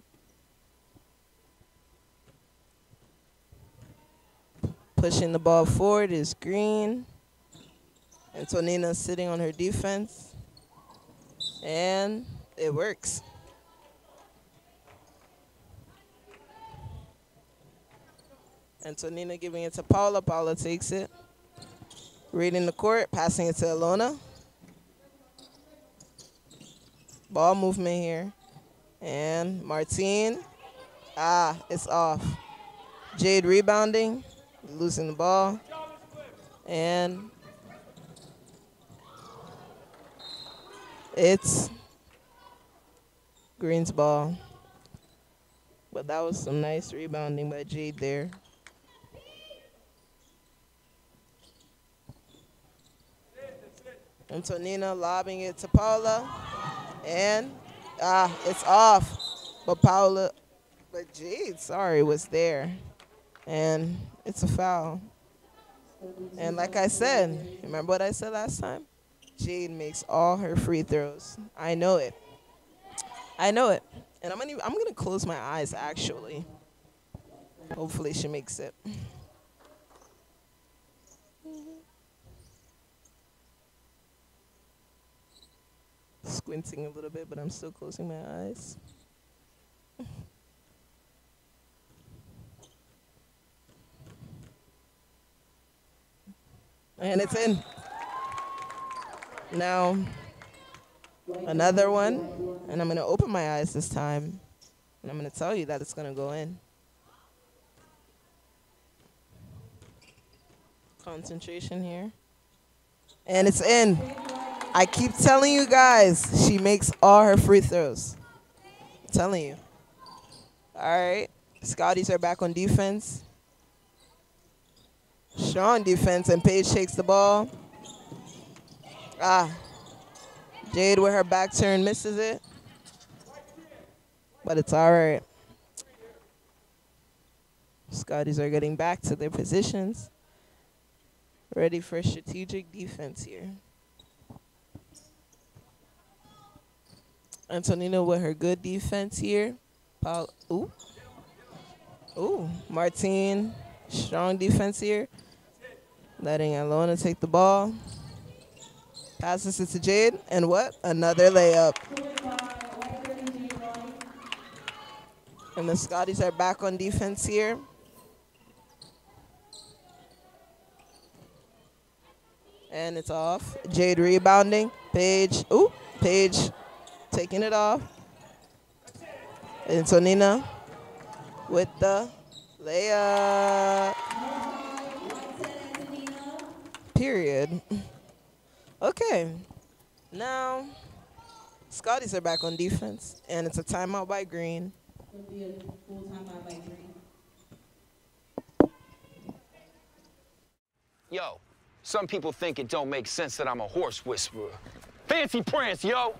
Pushing the ball forward is Green. Antonina sitting on her defense. And it works. Antonina giving it to Paula. Paula takes it. Reading the court, passing it to Ilona. Ball movement here. And Martine. Ah, it's off. Jade rebounding, losing the ball. And it's Green's ball. But that was some nice rebounding by Jade there. Antonina lobbing it to Paula. And ah, it's off. But Paula, but Jade, sorry, was there. And it's a foul. And like I said, remember what I said last time? Jade makes all her free throws. I know it. I know it. And I'm gonna I'm gonna close my eyes actually. Hopefully she makes it. Squinting a little bit, but I'm still closing my eyes. And it's in. Now, another one. And I'm going to open my eyes this time. And I'm going to tell you that it's going to go in. Concentration here. And it's in. I keep telling you guys, she makes all her free throws. I'm telling you. All right. Scotties are back on defense. Sean defense, and Paige takes the ball. Ah. Jade with her back turn misses it. But it's all right. Scotties are getting back to their positions. Ready for strategic defense here. Antonina with her good defense here. Paul, ooh. Ooh, Martine, strong defense here. Letting Ilona take the ball. Passes it to Jade, and what? Another layup. And the Scotties are back on defense here. And it's off. Jade rebounding. Paige, ooh, Paige taking it off. And with the layup. Period. Okay. Now, Scotties are back on defense, and it's a timeout by Green. Yo, some people think it don't make sense that I'm a horse whisperer. Fancy prance, yo!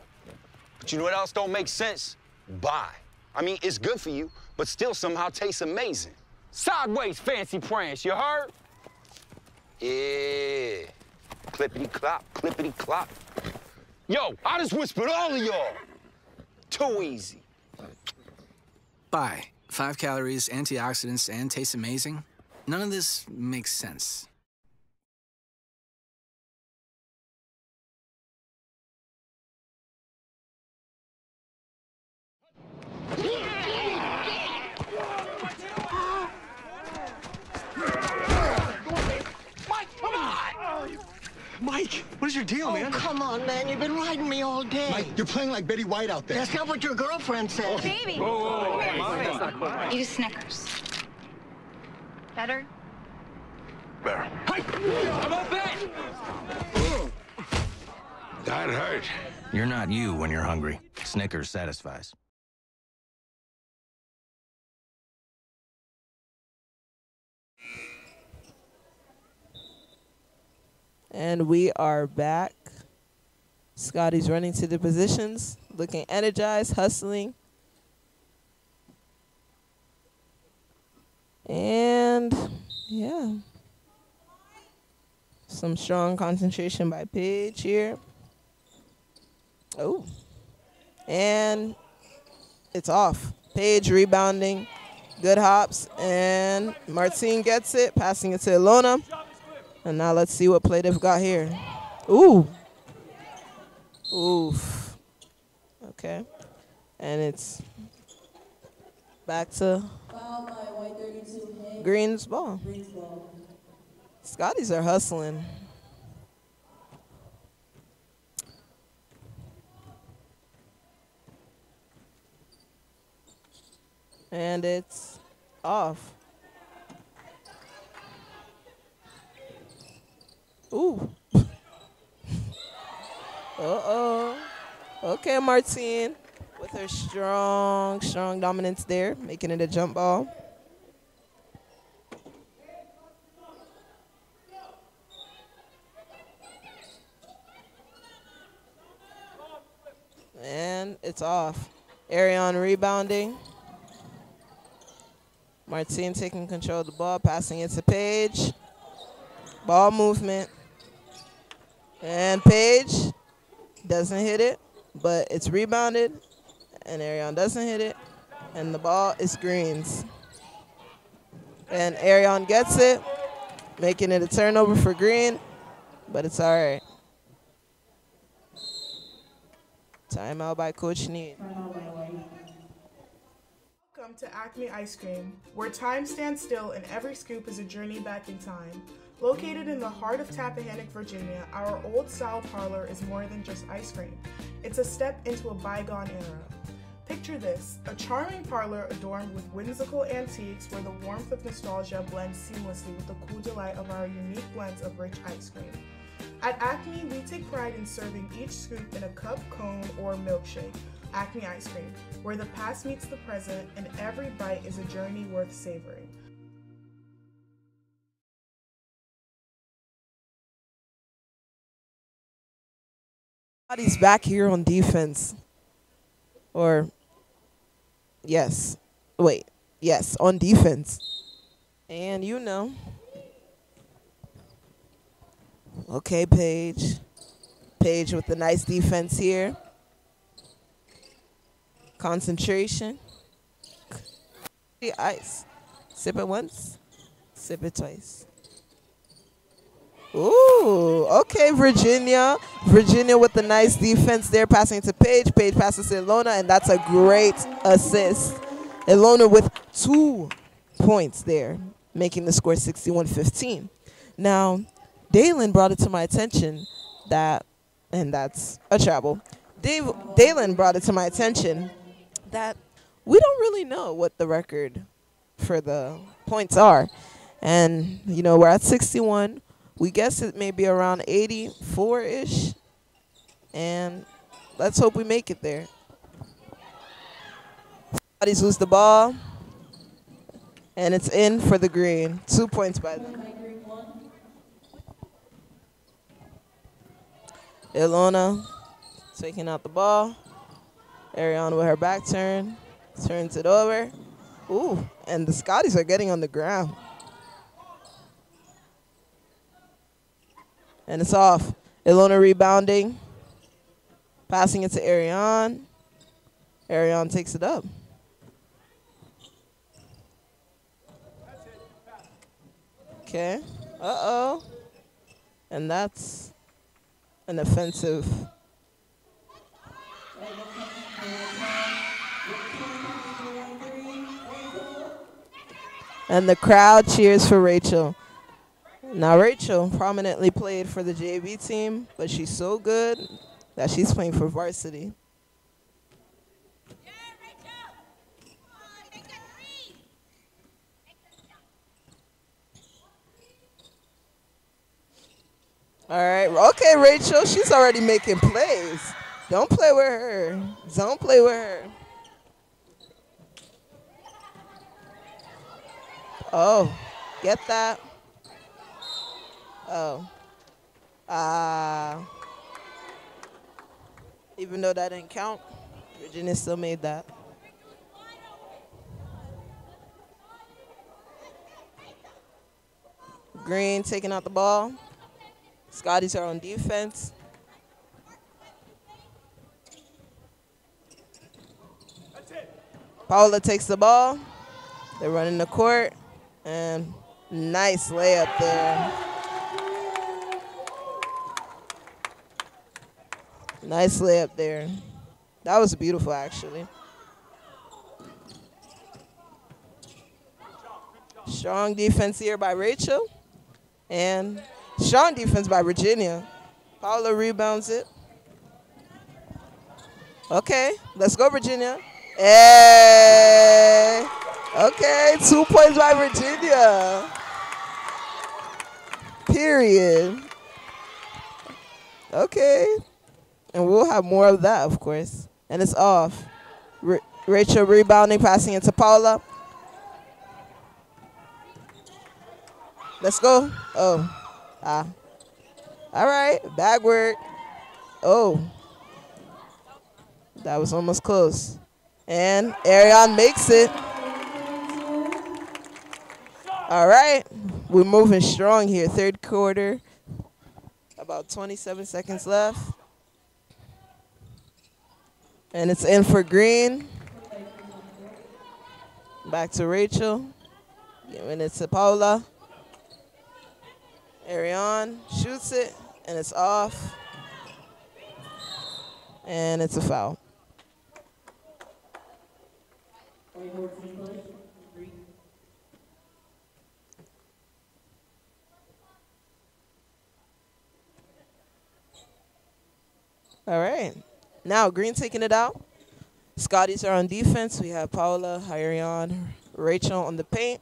But you know what else don't make sense? Buy. I mean, it's good for you, but still somehow tastes amazing. Sideways fancy prance, you heard? Yeah. Clippity clop, clippity clop. Yo, I just whispered all of y'all. Too easy. Buy. Five calories, antioxidants, and tastes amazing. None of this makes sense. Mike, come on! Mike, what is your deal, oh, man? come on, man. You've been riding me all day. Mike, you're playing like Betty White out there. That's not what your girlfriend said. Oh, Baby. Whoa, whoa, whoa, whoa, whoa, that's not quite right. Eat Snickers. Better? Better. Hey! How about that? That hurt. You're not you when you're hungry. Snickers satisfies. And we are back. Scotty's running to the positions, looking energized, hustling. And yeah. Some strong concentration by Paige here. Oh. And it's off. Paige rebounding. Good hops. And Martine gets it, passing it to Ilona. And now let's see what play they've got here. Ooh. Oof. Okay. And it's back to Green's ball. Scotties are hustling. And it's off. Ooh. Uh-oh. Okay, Martine with her strong, strong dominance there, making it a jump ball. And it's off. Arian rebounding. Martine taking control of the ball, passing it to Paige. Ball movement. And Paige doesn't hit it, but it's rebounded. And Arian doesn't hit it. And the ball is Greens. And Arian gets it, making it a turnover for Green, but it's all right. Timeout by Coach Need. Welcome to Acme Ice Cream, where time stands still and every scoop is a journey back in time. Located in the heart of Tappahannock, Virginia, our old style parlor is more than just ice cream. It's a step into a bygone era. Picture this a charming parlor adorned with whimsical antiques where the warmth of nostalgia blends seamlessly with the cool delight of our unique blends of rich ice cream. At Acme, we take pride in serving each scoop in a cup, cone, or milkshake. Acme Ice Cream, where the past meets the present and every bite is a journey worth savoring. Scotty's back here on defense. Or, yes. Wait, yes, on defense. And you know. Okay, Paige. Paige with the nice defense here. Concentration. The ice. Sip it once, sip it twice. Ooh, okay, Virginia. Virginia with the nice defense there, passing to Paige. Paige passes to Ilona, and that's a great assist. Ilona with two points there, making the score 61-15. Now, Dalen brought it to my attention that, and that's a travel. Dave, Dalen brought it to my attention that we don't really know what the record for the points are. And, you know, we're at 61. We guess it may be around 84 ish. And let's hope we make it there. Bodies lose the ball. And it's in for the green. Two points by them. Ilona taking out the ball. Ariana with her back turn. Turns it over. Ooh, and the Scotties are getting on the ground. And it's off. Ilona rebounding. Passing it to Ariane. Ariane takes it up. Okay. Uh-oh. And that's an offensive. And the crowd cheers for Rachel. Now, Rachel prominently played for the JV team, but she's so good that she's playing for varsity. All right. Okay, Rachel. She's already making plays. Don't play with her. Don't play with her. Oh, get that. Oh. Ah. Even though that didn't count, Virginia still made that. Green taking out the ball. Scotties are on defense. Paula takes the ball. They're running the court. And nice layup there. Nice layup there. That was beautiful, actually. Strong defense here by Rachel. And strong defense by Virginia. Paula rebounds it. Okay, let's go, Virginia. Hey. Okay, two points by Virginia. Period. Okay. And we'll have more of that, of course. And it's off. Ra Rachel rebounding, passing it to Paula. Let's go. Oh. Ah. All right. Bag work. Oh. That was almost close. And Ariane makes it. All right. We're moving strong here. Third quarter. About 27 seconds left. And it's in for Green. Back to Rachel. Giving it to Paula. Ariane shoots it, and it's off. And it's a foul. All right. Now Green taking it out. Scotties are on defense. We have Paula, Ariane, Rachel on the paint.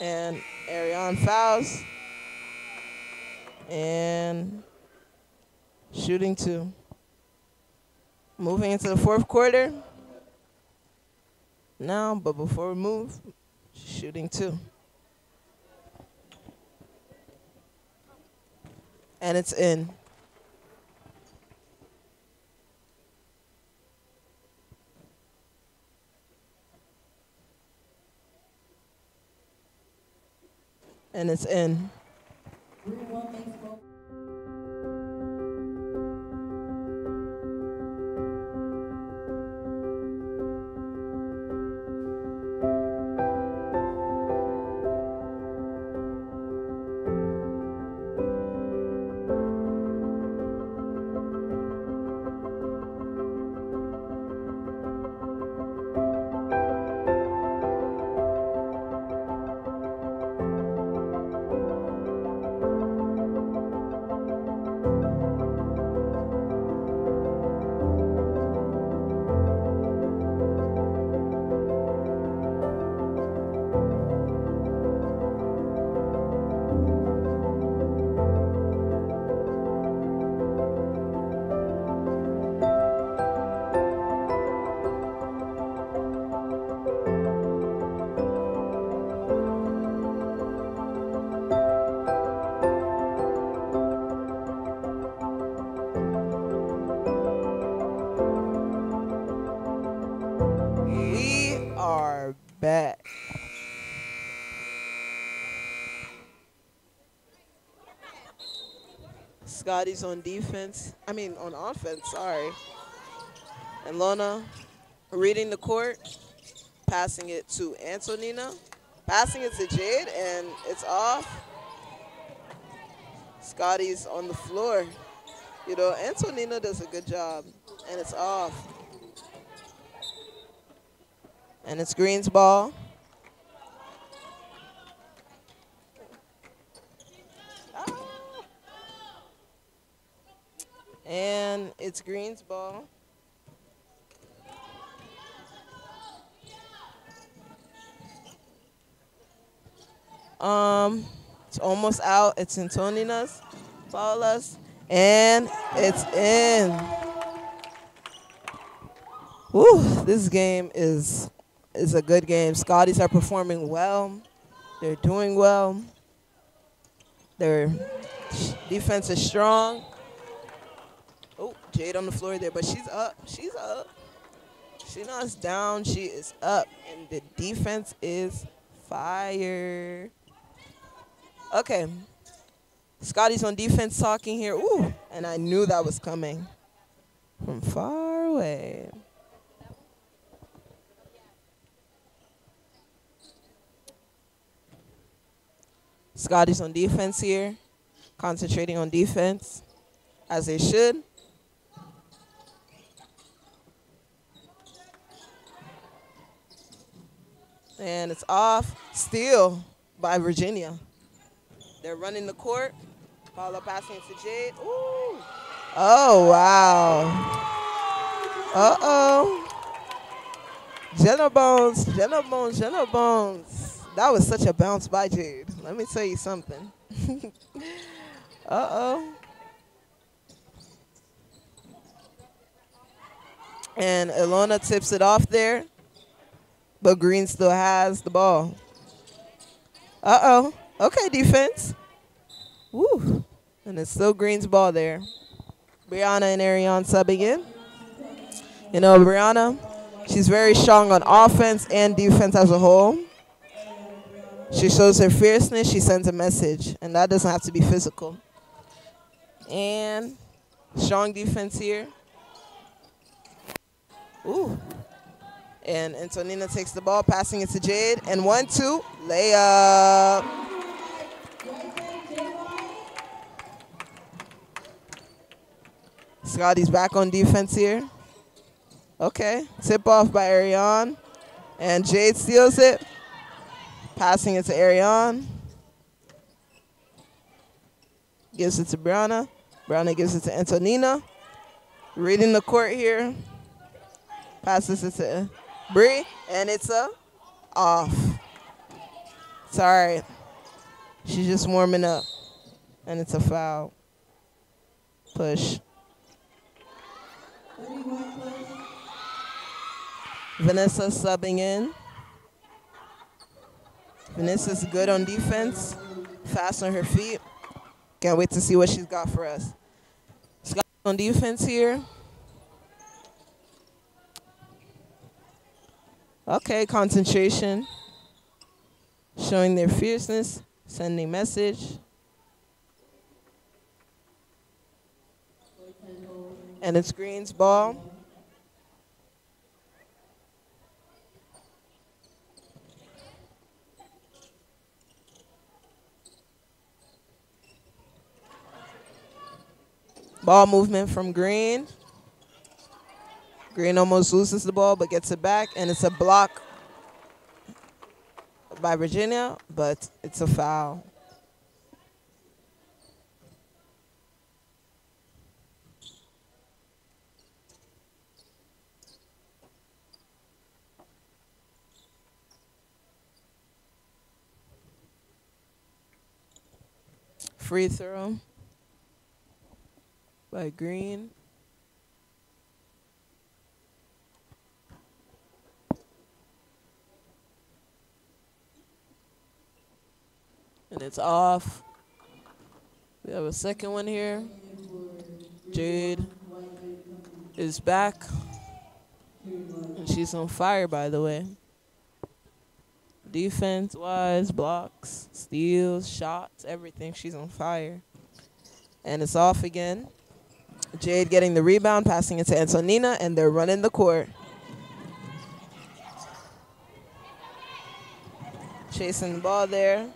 And Ariane fouls. And shooting two. Moving into the fourth quarter. Now, but before we move, shooting two. And it's in. And it's in. Scotty's on defense. I mean, on offense, sorry. And Ilona reading the court, passing it to Antonina, passing it to Jade, and it's off. Scotty's on the floor. You know, Antonina does a good job, and it's off. And it's Green's ball. And it's Green's ball. Um, it's almost out. It's Antonina's, Paula's, and it's in. Woo, this game is is a good game. Scotties are performing well. They're doing well. Their defense is strong. Jade on the floor there, but she's up. She's up. She knocks down. She is up, and the defense is fire. Okay. Scotty's on defense talking here. Ooh, and I knew that was coming from far away. Scotty's on defense here, concentrating on defense, as they should. And it's off. Steal by Virginia. They're running the court. Paula passing it to Jade. Ooh. Oh, wow. Uh oh. Jenna Bones, Jenna Bones, Jenna Bones. That was such a bounce by Jade. Let me tell you something. uh oh. And Ilona tips it off there. But Green still has the ball. Uh oh. Okay, defense. Woo. And it's still Green's ball there. Brianna and Ariane subbing in. You know, Brianna, she's very strong on offense and defense as a whole. She shows her fierceness, she sends a message, and that doesn't have to be physical. And strong defense here. Ooh. And Antonina takes the ball, passing it to Jade. And one, two, layup. Scotty's back on defense here. Okay, tip off by Ariane. And Jade steals it. Passing it to Ariane. Gives it to Brianna. Brianna gives it to Antonina. Reading the court here. Passes it to Bree. And it's a off. Sorry. She's just warming up. And it's a foul. Push. Vanessa subbing in. Vanessa's good on defense, fast on her feet. Can't wait to see what she's got for us. On defense here. Okay, concentration. Showing their fierceness, sending message. And it's Green's ball. Ball movement from Green. Green almost loses the ball but gets it back, and it's a block by Virginia, but it's a foul. Free throw by Green. And it's off. We have a second one here. Jade is back. And she's on fire, by the way. Defense wise, blocks, steals, shots, everything. She's on fire. And it's off again. Jade getting the rebound, passing it to Antonina, and they're running the court. Chasing the ball there.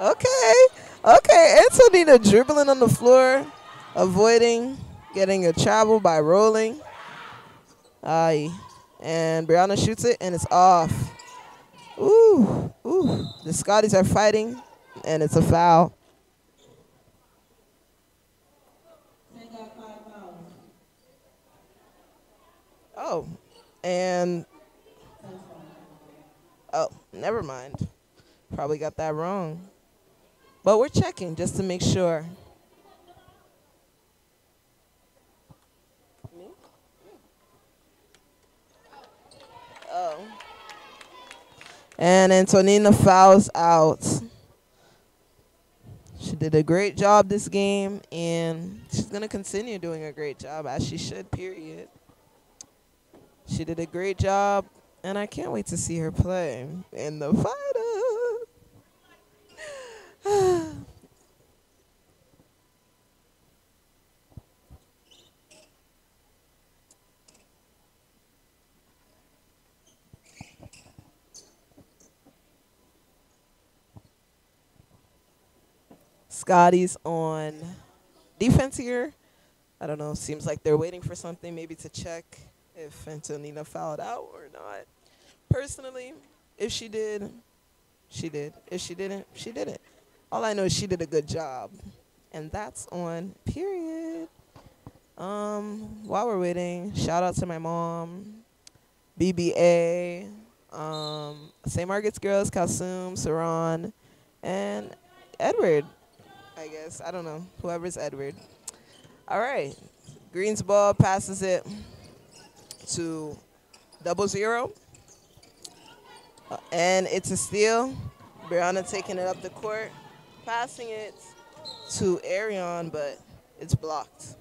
Okay. Okay. Antonina dribbling on the floor, avoiding getting a travel by rolling. Aye. And Brianna shoots it, and it's off. Ooh. Ooh. The Scotties are fighting, and it's a foul. Oh, and oh, never mind. Probably got that wrong. But we're checking just to make sure. Oh. And Antonina fouls out. She did a great job this game, and she's going to continue doing a great job, as she should, period. She did a great job, and I can't wait to see her play in the final. Scotty's on defense here. I don't know. Seems like they're waiting for something, maybe to check if Antonina fouled out or not. Personally, if she did, she did. If she didn't, she didn't. All I know is she did a good job. And that's on period. Um, while we're waiting, shout out to my mom, BBA, um, St. Margaret's Girls, Kalsum, Saran, and Edward. I guess. I don't know. Whoever's Edward. All right. Green's ball passes it to double zero. Uh, and it's a steal. Brianna taking it up the court, passing it to Arian, but it's blocked.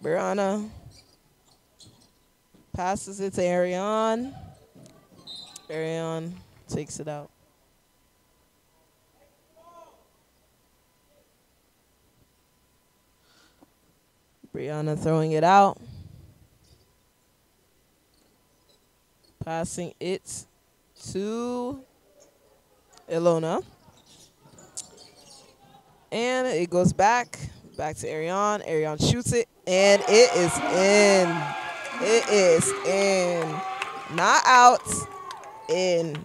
Brianna passes it to Arian. Arian takes it out. Brianna throwing it out. Passing it to Ilona. And it goes back, back to Arian. Arian shoots it, and it is in. It is in. Not out, in.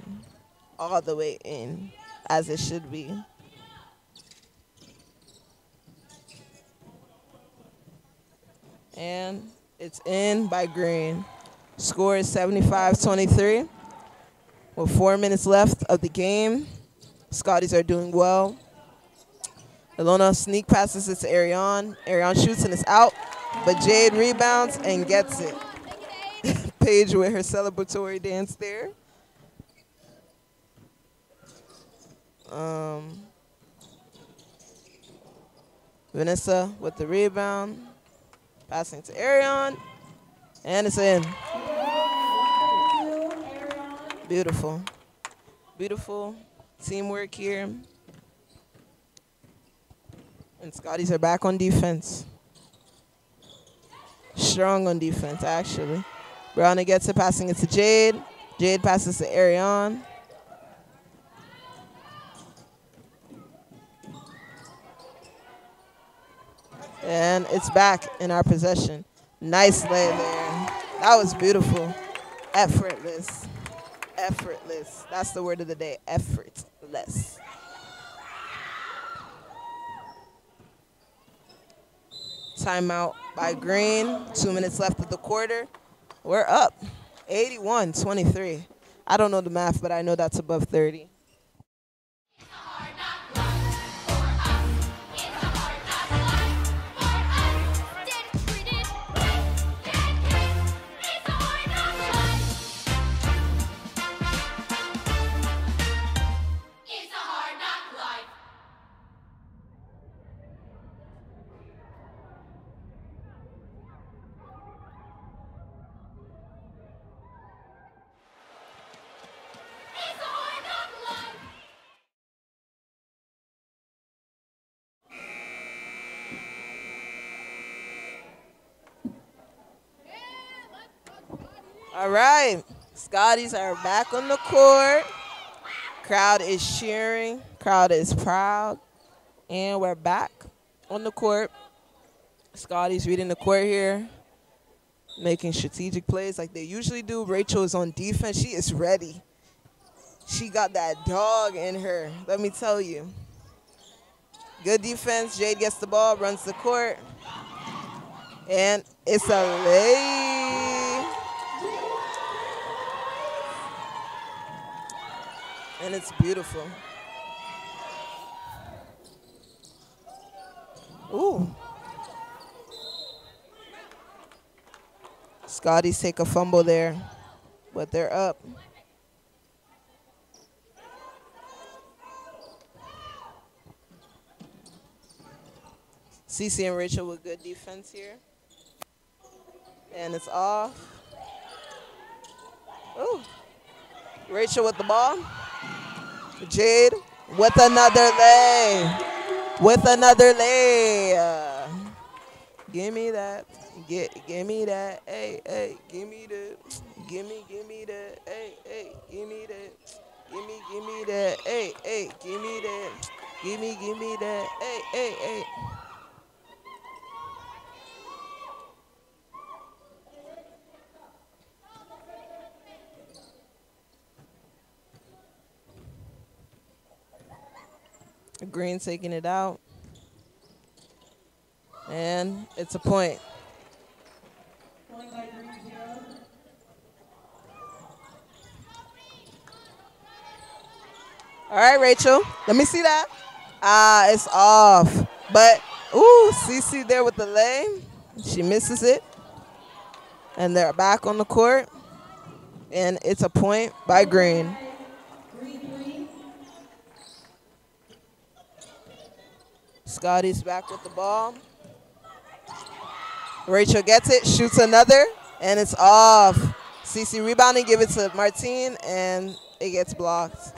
All the way in, as it should be. And it's in by Green. Score is 75-23. With four minutes left of the game, Scotties are doing well. Ilona sneak passes it to Arian. Arian shoots and it's out, but Jade rebounds and gets it. Paige with her celebratory dance there. Um, Vanessa with the rebound. Passing to Arian. And it's in. Beautiful. Beautiful teamwork here. And Scotties are back on defense. Strong on defense, actually. Brianna gets it, passing it to Jade. Jade passes to Arian. And it's back in our possession. Nice lay there. That was beautiful. Effortless. Effortless. That's the word of the day. Effortless. Timeout by Green. Two minutes left of the quarter. We're up. 81-23. I don't know the math, but I know that's above 30. Scotties are back on the court. Crowd is cheering. Crowd is proud. And we're back on the court. Scotty's reading the court here, making strategic plays like they usually do. Rachel is on defense. She is ready. She got that dog in her, let me tell you. Good defense. Jade gets the ball, runs the court. And it's a lay. And it's beautiful. Ooh. Scotties take a fumble there, but they're up. CC and Rachel with good defense here. And it's off. Ooh. Rachel with the ball. Jade with another lay. With another lay. Uh, give me that. Get, give me that. Hey, hey, give me the. Give me, give me that. Hey, hey, give me that. Give me, give me that. Hey, hey, give me that. Give me, give me that. Hey, hey, hey. Green taking it out. And it's a point. All right, Rachel. Let me see that. Ah, it's off. But, ooh, Cece there with the lay. She misses it. And they're back on the court. And it's a point by Green. Scotty's back with the ball. Rachel gets it, shoots another, and it's off. Cece rebounding, give it to Martine, and it gets blocked.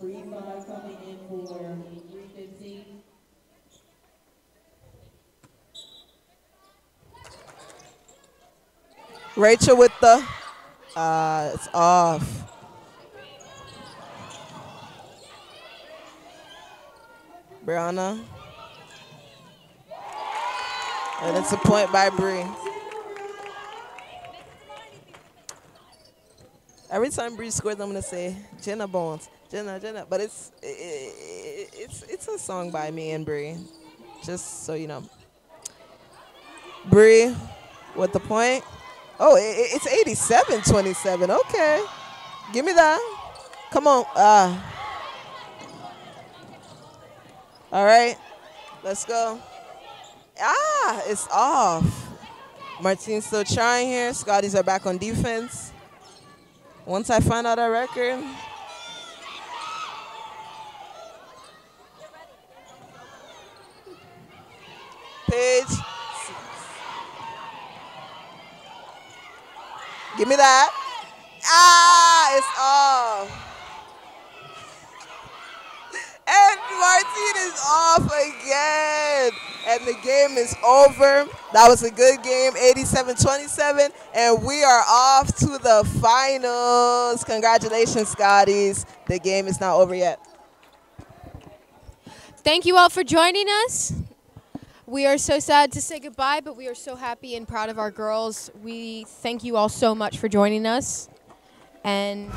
Three five coming in for Rachel with the, uh, it's off. Brianna. And it's a point by Bree. Every time Bree scores, I'm gonna say Jenna Bones, Jenna, Jenna. But it's i i it's it's a song by me and Bree, just so you know. Bree with the point. Oh, it's 87 27. Okay. Give me that. Come on. Ah. All right. Let's go. Ah, it's off. Martine's still trying here. Scotties are back on defense. Once I find out our record. Paige. Give me that. Ah, it's off. And Martine is off again. And the game is over. That was a good game, 87-27. And we are off to the finals. Congratulations, Scotties. The game is not over yet. Thank you all for joining us. We are so sad to say goodbye, but we are so happy and proud of our girls. We thank you all so much for joining us. And